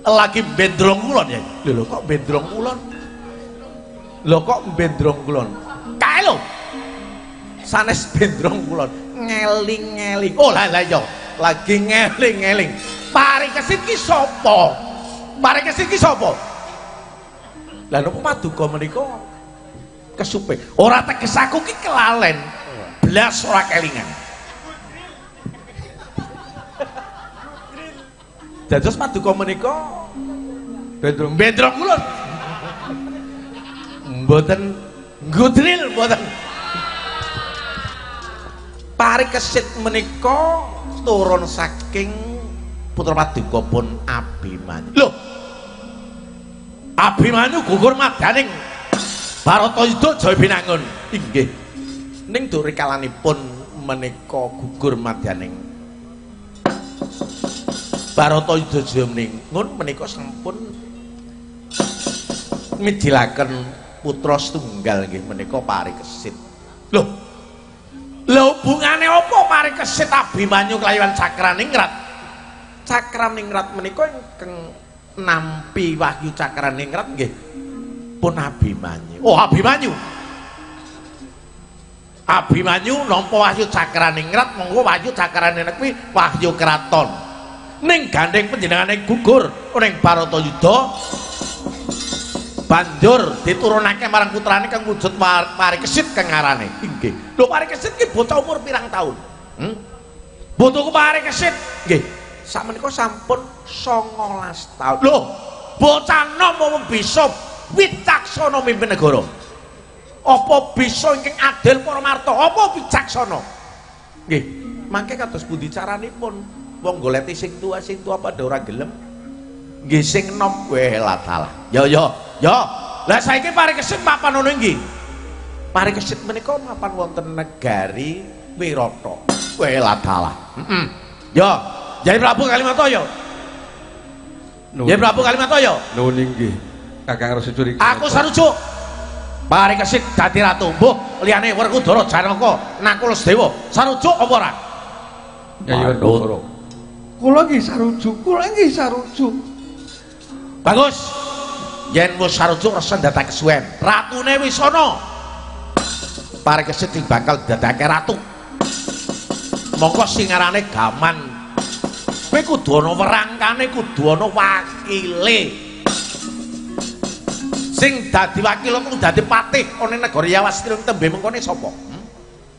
lagi bendrong kulon ya. Lho kok bendrong kulon? Lho kok bendrong kulon? Kae lho. Sanes bendrong kulon ngeling-ngeling. Oh lah lah yo, lagi ngeling-ngeling. Pari kesit ki sapa? Pari kesit ki sapa? Lah nopo paduka menika kesupe. Ora teges aku ki kelalen. Blas ora kelingan. Dados paduka menika bendrong bendrong kulon. Mboten ngudril mboten. Parikesit menika turun saking putra paduka pun Abimanyu. Lho. Abimanyu gugur madaning Baratayuda Jaya Binangun. Inggih. Ning dur rikalanipun menika gugur madaning Baratayuda Jaya Binangun menika sampun midilaken putra setunggal nggih menika Parikesit. Lho. Lha hubungane apa Parikesit Abimanyu kelawan Cakraningrat? Cakraningrat menika ingkang nampi Wahyu Cakraningrat nggih pun Abimanyu. Oh, Abimanyu. Abimanyu nampa Wahyu Cakraningrat monggo Wahyu Cakraningrat kuwi Wahyu Kraton. Ning gandeng panjenengane gugur ning Baratayuda banjur diturunake marang putrane kang wujud Parikesit kang ngarane. Inggih. Lho Parikesit ki bocah umur pirang taun? Hmm? Botoku Parikesit nggih. Sakmenika sampun 19 taun. Lho, bocah nom bisa wicaksana mimpin negara. Apa bisa ingkang adil para marta? Apa wicaksana? Nggih. Mangke kados pundi caranipun? Wong goleti sing tua sing tua pada ora gelem. Nggih sing nom weh latalah. Ya ya ya. Lah saiki Parikesit mapan ngono nggih. Parikesit menika mapan wonten negari Wirata. Weh latalah. Heeh. Ya, Jai Prabu Kalimataya. Jai Prabu Kalimataya. Nuwun inggih. Kakang Rasicuri. Aku sarujuk. Parikesit dadi ratu. Mbuh, liyane Werkudara Janaka, Nakul Sedewa. Sarujuk apa ora? Yayi Werkudara. Kula nggih sarujuk, kula nggih sarujuk. Bagus. Yen wis sarujuk resen dadak kesuwen. Ratune wis ana. Sing bakal dadake ratu. Monggo sing aranane Gaman. Kowe kudu ana werangkane, kudu ana wakile. Sing dadi wakil kudu dadi patih ana negara Yawastri tembe mengkone sapa? Hmm?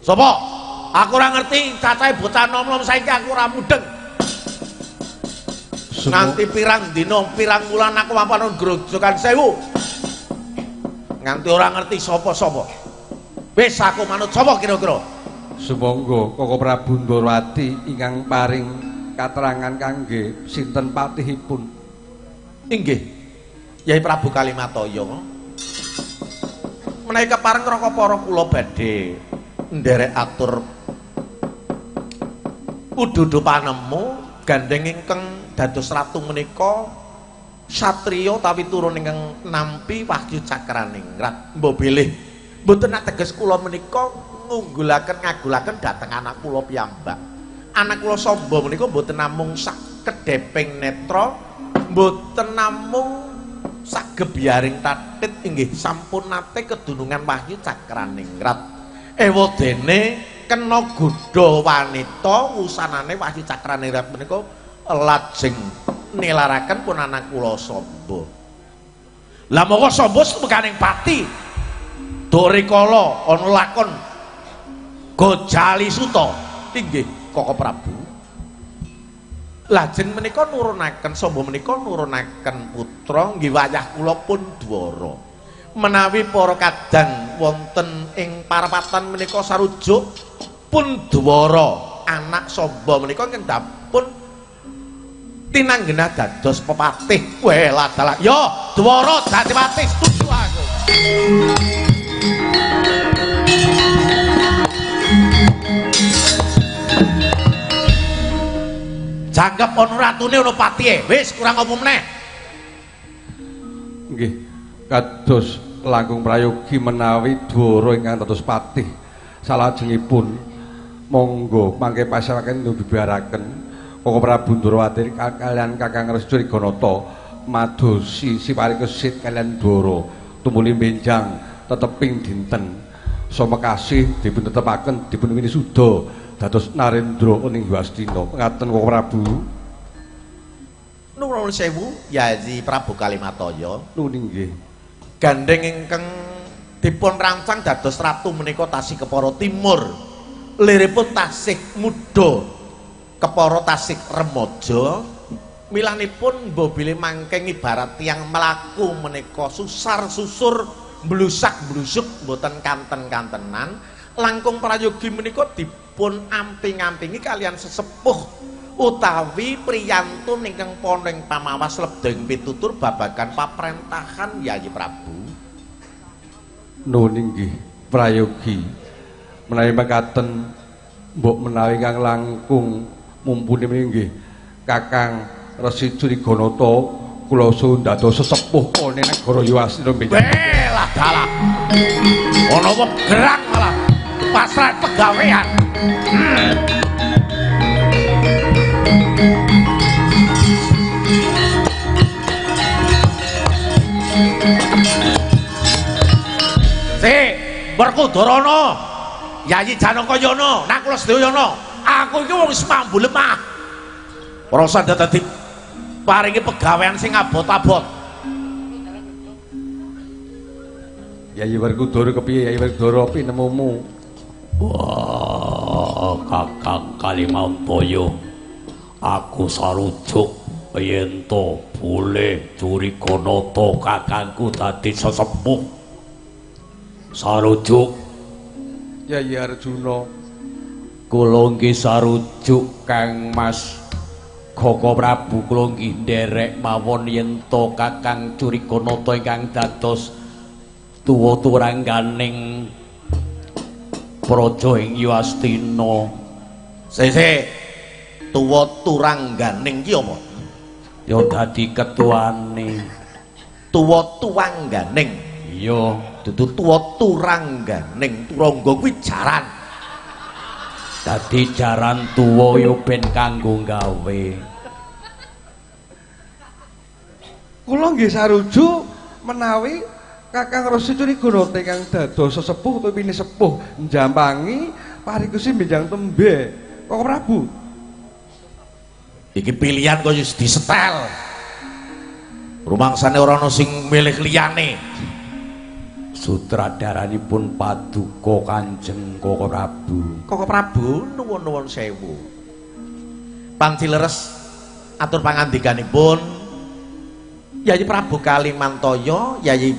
Sapa? Aku ora ngerti, cacahe bocah nom-nom saiki aku ora mudeng. Nganti pirang dina pirang wulan aku mapan grojogan sewu nganti ora ngerti sapa-sapa wis aku manut sapa kira-kira? Sumangga Koko Prabu Ndorowati ingkang paring katerangan kangge sinten patihipun? Inggih. Yai Prabu Kalimataya menawi kepareng raka para kula badhe nderek atur ududu panemu gandeng ingkang dados ratu menika satriya tapi turun ingkang nampi Wahyu Cakraningrat mbok bilih. Mboten ateges kula menika ngunggulaken ngagulaken dhateng anak kula piyambak. Anak kula samba menika mboten namung sak kedheping netra mboten namung sak gebyaring tatit inggih sampun nate kedunungan Wahyu Cakraningrat ewa dene kena godha wanita wusanane Wahyu Cakraningrat menika lajeng nilaraken pun anak kula samba. Lah moko samba semekaning pati. Dore kala ana lakon Gojali Suta. Inggih, Koko Prabu. Lajeng menika nurunaken samba menika nurunaken putra nggih wayah kula pun dwara. Menawi para kadang wonten ing parapatan menika sarujuk pun dwara anak samba menika ingkang tinanggena dados pepatih. Weh ladalah. Yo dwara dadi patih setuju aku. Janggep ana ratune ana patihe. Wis kurang apa meneh. Nggih. Kados langkung prayogi menawi dwara ingkang dados patih. Salajengipun monggo mangke pasawaken nubibaraken Koko Prabu Ndrawati kalian Kakang Restu Gonata madosi si parikesit kalian Doro tumuli benjang teteping dinten. Somakasih dipun tetepaken dipun wini dados Narendra ning Wastina ngaten Koko Prabu. Nuwun sewu Yazi Prabu Kalimataya. Nuwun nggih gandeng ingkang dipun rancang dados ratu menika tasih kepara timur. Liripun tasih muda kepara tasik remaja milanipun mbobile mangkeng ibarat tiang melaku menika. Susar susur blusak blusuk mboten kanten-kantenan. Langkung prayogi menika dipun amping-ampingi kalian sesepuh utawi priyantun ingkang poneng pamawas lebdeng pitutur babagan paprentahan Yayi Prabu. Nun inggih prayogi. Menawi mekaten mbok menawi kang langkung mumpuni inggih Kakang Resi Curiganata kula suwun dados sesepuh kene negara Yawasena belah dalah. Ana wong gerak malah. Pasrah pegawean. Hmm. Si, Werkudara Yayi Janakayana, Nakula Sedayana, aku iki wong wis mambu lemah. Ora usah dadi paringi pegawean sing abot-abot. Yayi Werkudara kepiye Yayi Werkudara pinemumu? Wah, Kakang Kalimantoyo. Aku sarujuk yen to boleh curi konoto kakangku dadi sesepuh. Sarujuk Yayi Arjuna. Kula nggih sarujuk Kang Mas Koko Prabu kula nggih nderek mawon yen to Kakang Curikanata ingkang dados tuwa turangganing praja ing Yastina. Sese tuwa turangganing ki apa? Ya dadi ketuane. Tuwa tuangganing. Iya, Dudu tuwa turangganing. Turangga kuwi jaran. Dadi jaran tuwa ya ben kanggo gawe. Kula nggih sarujuk menawi Kakang Resi Curiganata ingkang dados sesepuh pini sepuh njampangi parikusi benjang tembe. Kok Prabu? Iki pilihan kok wis disetel. Rumangsane ora ana sing milih liyane. Sutradaranipun Paduka Kanjeng Koko Prabu. Koko Prabu nuwun-nuwun sewu. Panci leres atur pangandikanipun Yayi Prabu Kalimantaya, Yayi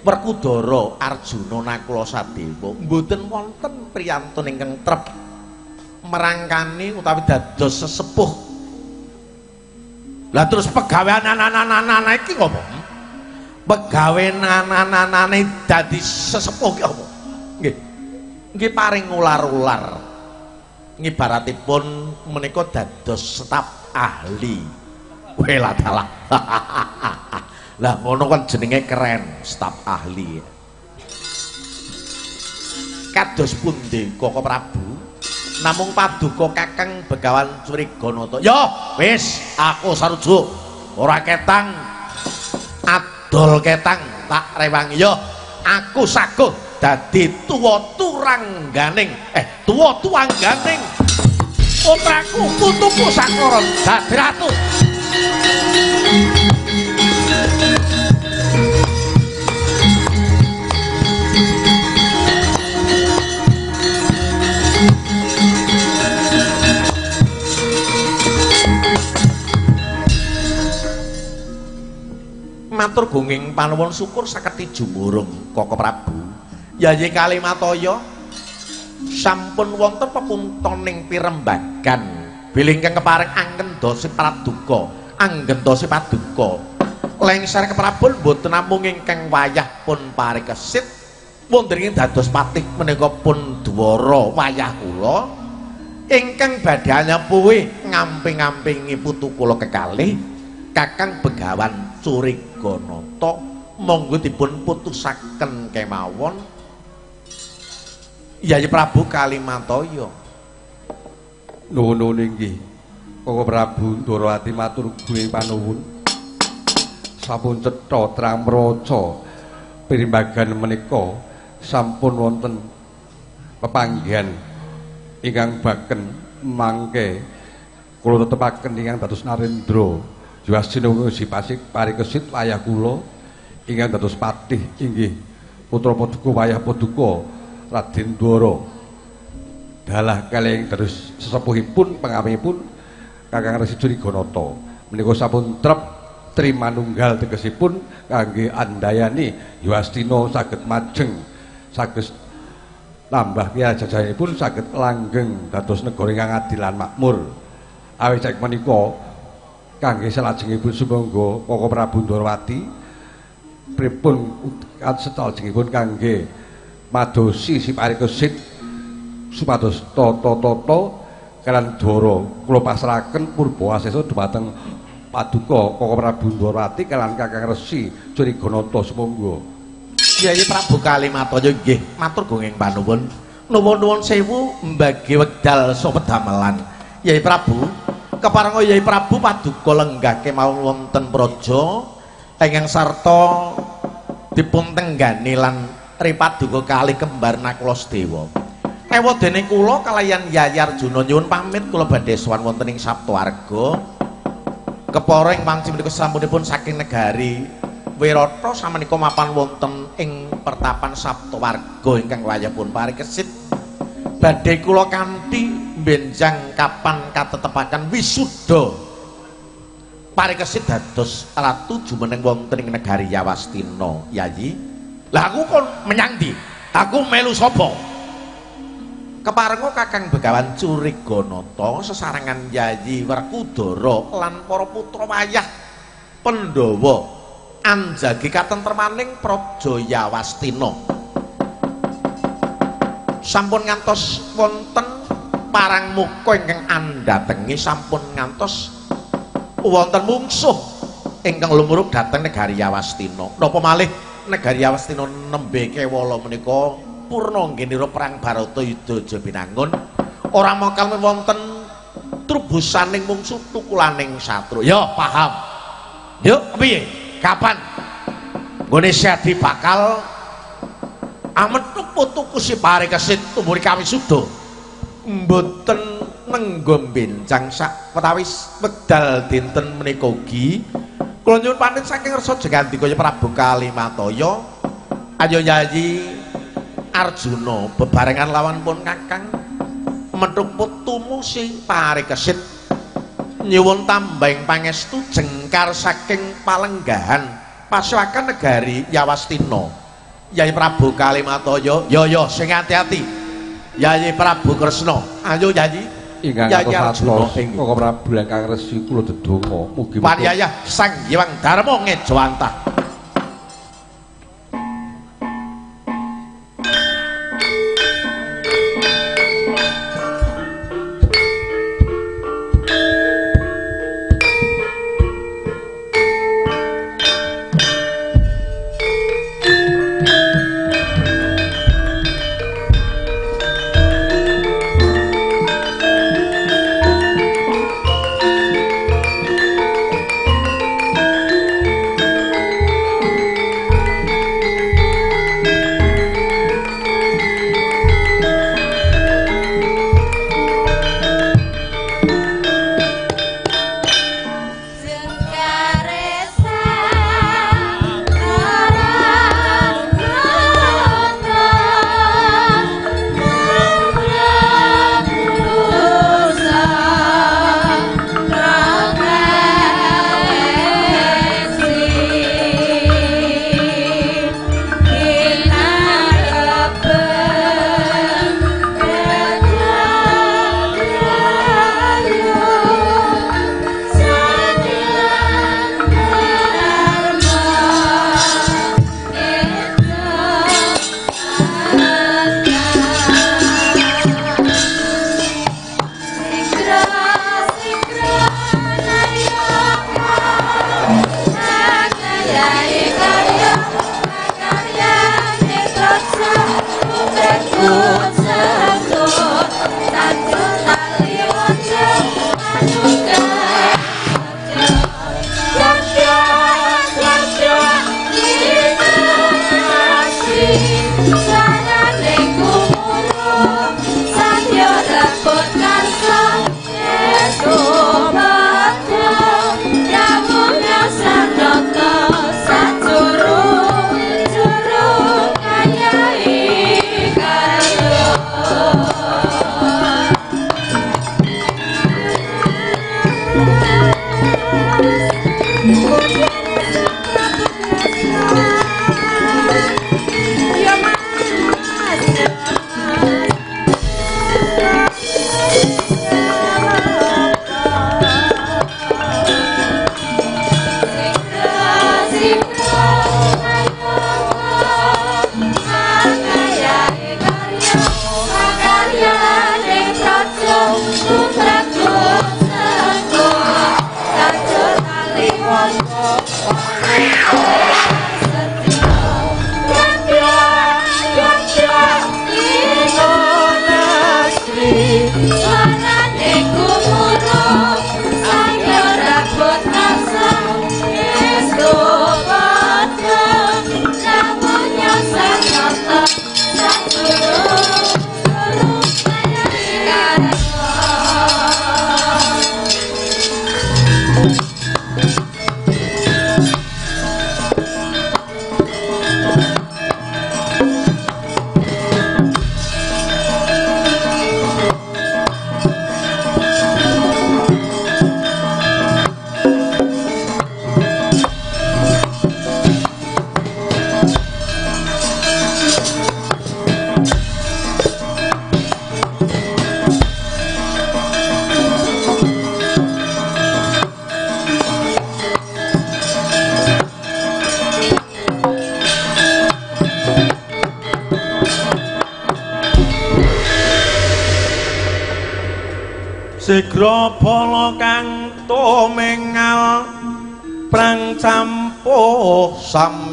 Werkudara Arjuna Nakula Sadewa mboten wonten priyantun ingkang trep merangkani utawi dados sesepuh. Lah terus pegawean anak-anak iki ngopo? Pegawe anak-anane dadi sesepuh ki apa? Nggih. Nggih paring ular-ular. Ngibaratipun menika dados staf ahli. Welah dalah. Lah ngono kan jenenge keren, staf ahli. Kados pundi Koko Prabu? Namung paduka Kakang Begawan Curiganata. Yo, wis aku sarujuk. Ora ketang adol ketang tak rewangi yo. Aku saguh dadi tuwa turangganing eh tuwa tuangganing putraku putuku sakloron dadi ratu. Matur gunging panuwun syukur saketi jumurung Koko Prabu. Yayi Kalimataya sampun wonten pepuntoning pirembagan bilih ingkang kepareng anggen dosi praduka, anggen dosi paduka. Lengser keprabon mboten namung ingkang wayah pun parikesit wonten ing dados patih menika pun dwara wayah kula ingkang badhe anyapuhi ngamping-ngampingi putu kula kekalih Kakang Begawan Curiganata monggo dipun putusaken kemawon Yayi Prabu Kalimantaya Nuwun inggih. Koko Prabu Ndarawati matur guing panuwun. Sampun cetha terang mraca pirimbagan menika sampun wonten pepanggihan ingkang baken mangke kula tetepaken ingkang dados Narendra Yuwasina si pasik parikesit wayah kula ingkang dados patih inggih putra paduka wayah paduka Raden Dwara dalah kalih terus sesepuhipun pengawihipun Kakang Resi Curiganata menika sampun trep trimanunggal tegesipun kangge andayani Yuwastina saged majeng saged tambah ki jajanipun saged langgeng dados negara ingkang adil lan makmur. Awit saiki menika kangge salajengipun sumangga Koko Prabu Ndorowati pripun salajengipun kangge madosi si parikesit supados tata-tata kalan dara kula pasrahaken purba asesa dhumateng paduka Koko Prabu Ndorowati kalan Kakang Resi Curiganata sumangga. Kyai Prabu Kalimataya nggih matur gunging panuwun. Nuwun-nuwun sewu mbagi wekdal sapa damelan. Kyai Prabu, keparenga Kyai Prabu paduka lenggah kemawon wonten praja ingkang sarta dipun tenggani lan ripaduka kalih kembar Nakula Sedewa. Ewa dene kula kalayan Yayi Arjuna nyuwun pamit kula badhe sowan wonten ing Saptawarga. Keporeng mangsi menika sampunipun saking negari Wirata samenika mapan wonten ing pertapan Saptawarga ingkang wayahipun parikesit badhe kula kanthi benjang kapan katetepaken wisuda. Parikesit dados ratu jumeneng wonten ing negari Yawastina. Yayi lah aku kon menyang ndi? Aku melu sapa? Keparenga Kakang Begawan Curiganata sesarengan Yayi Werkudara lan para putra wayah Pandhawa anjagi katentremaning praja Yawastina. Sampun ngantos wonten parang muka ingkang andhatengi sampun ngantos wonten mungsuh ingkang lumuruk dhateng negari Yawastina. Napa malih negari Yawastina nembe kewala menika purna nggenira perang Baratayuda Jabinangun ora mangkal wonten trubusaning mungsuh tukulaning satru. Ya paham. Yuk piye? kapan nggone sedi bakal ametuk putuku si pare kesit umur kami sudo. Mboten nenggo bencang sak petawis wedal dinten menika ugi. Kula nyuwun pamit saking rasa jeganti kaya Prabu Kalimataya ayo yayi Arjuna bebarengan lawan pun Kakang. Metuk putumu si pare nyuwun tambahing pangestu jengkar saking palenggahan pasukan negari Yawastina Yai Prabu Kalimataya yo yo sing ati-ati Yai Prabu Kresna. Ayo Yai. Ingkang katos Koko Prabu Langkang Resi kula dedonga. Mugi Paniyayah Sang Hyang Darma ngejawantah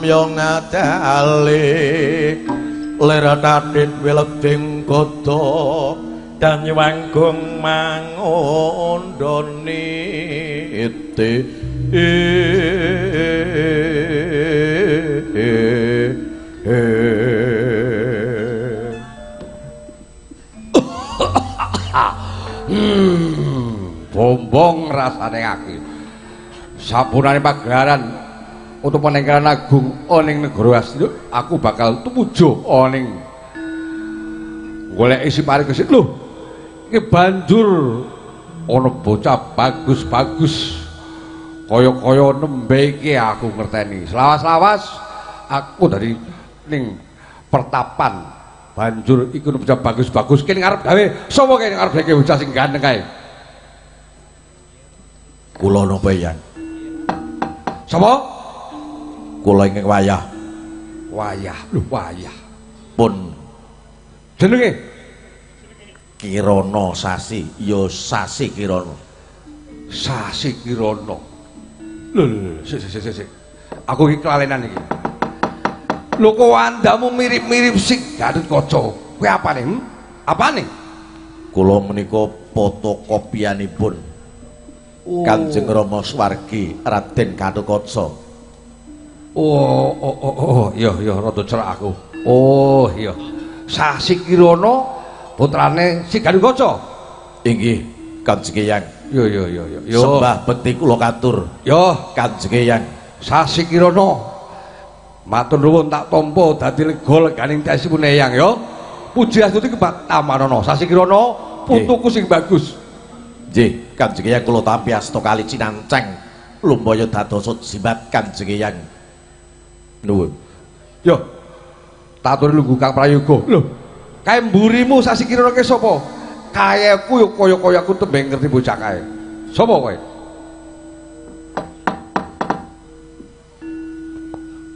samya ngadale leratadit wileding godo dan nyewanggung mangondoni iti bombong rasane aki sapunane untuk peninggalan agung oning negara asli aku bakal tumuju oning golek isi pari kesit lho. Iki banjur ana bocah bagus-bagus kaya-kaya nembe iki aku ngerteni. Selawas-lawas aku dari ning pertapan banjur iku bocah bagus-bagus kene ngarep gawe. Sapa kene ngarep gawe bocah sing ganteng kae? Kula napa yan sapa kula ingkang wayah. Wayah lho wayah. Pun. Jenenge? Kirana Sasi. Ya Sasi Kirana. Sasi Kirana. Lho sik sik sik sik aku iki kelalenan iki. Lho kok andamu mirip-mirip sing Gatut Kaca? Kuwi apane hmm? apane? Kula menika fotokopianipun. Kanjeng Rama Swargi Raden Gatotkaca oh oh oh oh iya iya rada cerak aku. Oh iya. Sasi Kirana putrane si Gatut Kaca. Inggih Kanjeng Eyang yo yo yo yo yo sembah bekti kula katur. Yo Kanjeng Eyang Sasi Kirana matur nuwun tak tampa dadi lega leganing tesipun Eyang ya. Puji astuti kebat tamarana. Sasi Kirana putuku sing bagus. Nggih Kanjeng Eyang kula tampi asta kali cinanceng. Lumbaya dadosa jimat Kanjeng Eyang nuwun. Yo tak aturi lungguh Kang Prayoga. Lho. Kae mburimu Sasi Kirana ke sapa? Kayaku yo kaya-kaya aku tembeng ngerti bocah kae. Sapa kowe?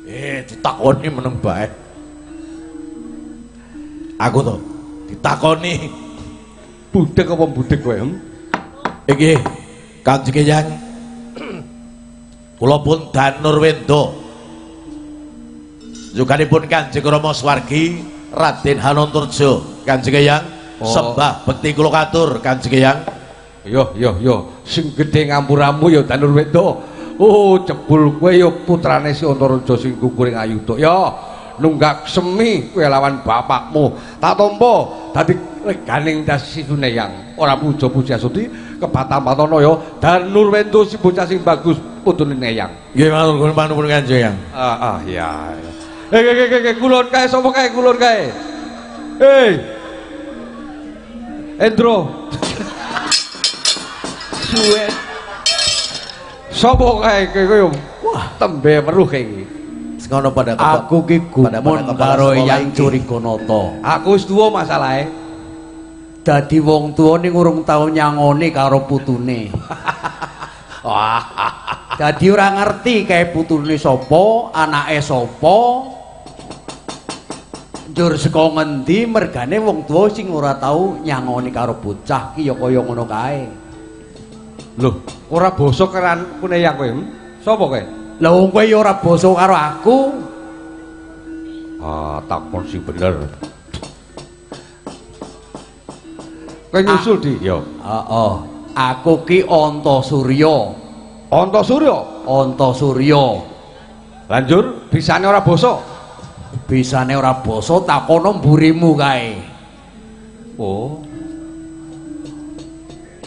Eh ditakoni meneng bae. Aku to ditakoni. Budek apa budek kowe hmm? Iki Kanjeng Eyang kula pun Danur Wendo Yuganipun Kanjeng Rama Swargi Raden Hananturja. Kanjeng Eyang Oh. sembah bekti kula katur Kanjeng Eyang. Yo yo yo. Sing gedhe ngampuramu ya Danur Wendo oh jebul kowe ya putrane si Antaraja sing kukuring ayuda ya nunggak semi kowe lawan bapakmu. Tak tampa dadi leganing dasisune yang. Ora puja-puji asuti kebatam-batana ya. Danur Wendo si bocah sing bagus putune Neyang nggih matur nuwun panuwun Kanjeng Eyang. Ah ah ya ya. Eh eh eh eh kulon kae sapa kae kulon kae hei Endro suwe sapa kae kowe wah tembe weruh kae iki ngono pada kebak- Aku ki gumun karo Yang iki. Curiganata. aku wis tuwa masalahe Dadi wong tuwa ning urung tau nyangoni karo putune. Dadi ora ngerti kae putune sapa, anake sapa. Njur saka ngendi mergane wong tuwa sing ora tau nyangoni karo bocah ki ya kaya ngono kae. lho ora basa keran kune yang kowe hmm? sapa kowe Lah wong kowe ya ora basa karo aku. ah takon sing bener kowe nyusul di yo Heeh. Aku ki Antasurya. Antasurya Antasurya. lanjur bisane ora basa Bisane ora basa takono mburimu kae. oh.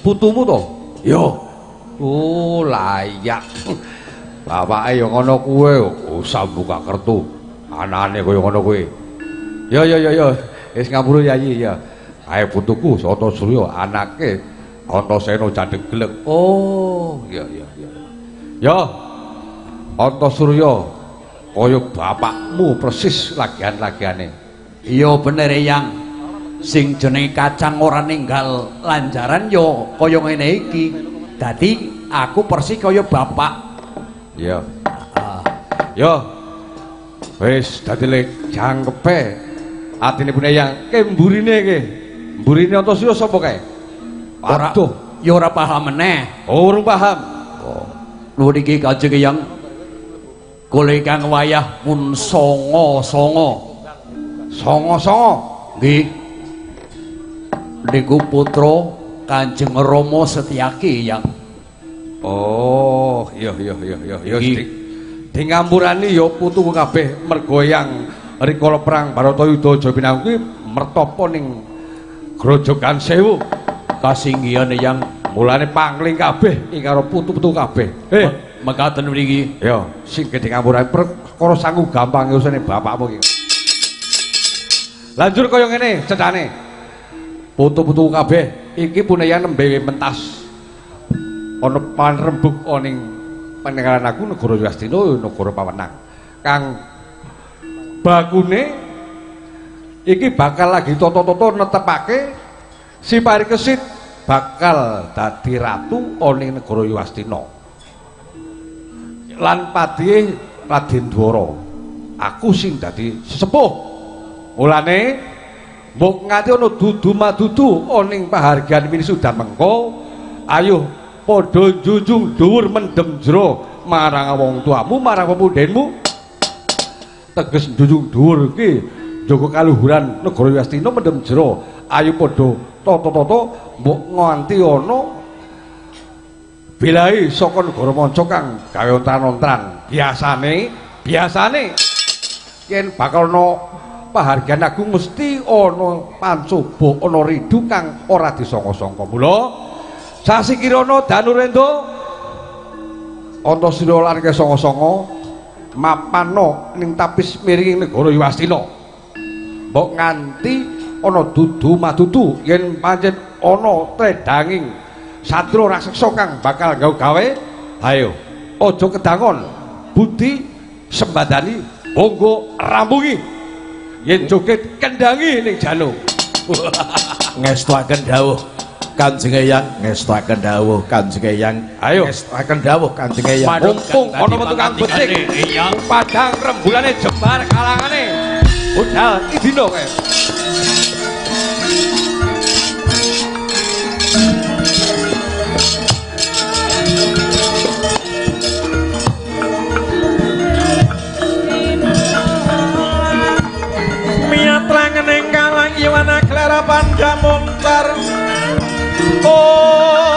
Putumu to? Yo, oh layak. Bapake ya ngono kuwe usah buka kertu. Anane kaya ngono kuwi ya ya ya ya wis ngapura yayi ya ae putuku Soto Surya anake. Antasena Jandeglek oh ya ya ya ya Antasurya kaya bapakmu persis lagian-lagiane iya bener Yang. Sing jenenge kacang ora ninggal lanjaran yo kaya ngene iki. Dadi aku persis kaya bapak. Iya. Yo. Wis dadi lek jangkepe atine pune yang ke mburine ke. Mburine Antasura sapa kae? Ora Aduh, ya ora paham meneh. Oh, urung paham. Nuwun iki Kanjeng Eyang. Kula ingkang wayah mun songo-songo. Songo-songo. Nggih. Niku putra Kanjeng Rama Setyaki yang Oh, iya iya iya iya iya. Iki. Di, di ngampurani ya putuku kabeh mergo yang rikala perang Baratayuda Aja Pinangun kuwi mertapa ning grojogan sewu. kasinggihan yang Mulane pangling kabeh ing karo putu-putu kabeh. Eh, mekaten mriki. ya sing gedhe ngampurani perkara sangu gampang usane bapakmu iki. Lanjut kaya ngene cedhane. Putu-putu kabeh iki puneyan nembe mentas. ana panrembug oning peninggalan aku negara Yastina negara pawenang kang bakune iki bakal lagi toto-toto netepake si Parikesit bakal dadi ratu oning negara Yastina lan padhe Raden Dwara. Aku sing dadi sesepuh. Mulane mbok ngati ana dudu madudu oning pahargyan wisudan mengko ayo padha junjung dhuwur mendem jero marang wong tuamu marang pemudenmu. Teges junjung dhuwur iki jaga kaluhuran negara Yastina mendem jero. Ayo padha tata-tata mbok nganti ana bilahi saka negara manca kang gawe ontran-ontran biasane biasane yen bakal ana pahargyan agung mesti ana pancoba ana ridu kang ora disangka-sangka mula Sasi Kirana Danurendra Antasira lan kesanga-sanga mapana ning tapis miring negara Yastina. Mbok nganti ana dudu madudu yen pancen ana tredanging satria raseksa kang bakal gawe-gawe, ayo aja kedangon. Budi sembadani monggo rambungi. Yen joget kendangi ning jano. ngestuaken dawuh Kanjeng Eyang. Ngestuaken dawuh Kanjeng Eyang. Ayo. ngestuaken dawuh Kanjeng Eyang. Mumpung ana dadi metu kang becik padang rembulane jembar kalangane. Budal idina kae Ana panjang Panjamontar. Oh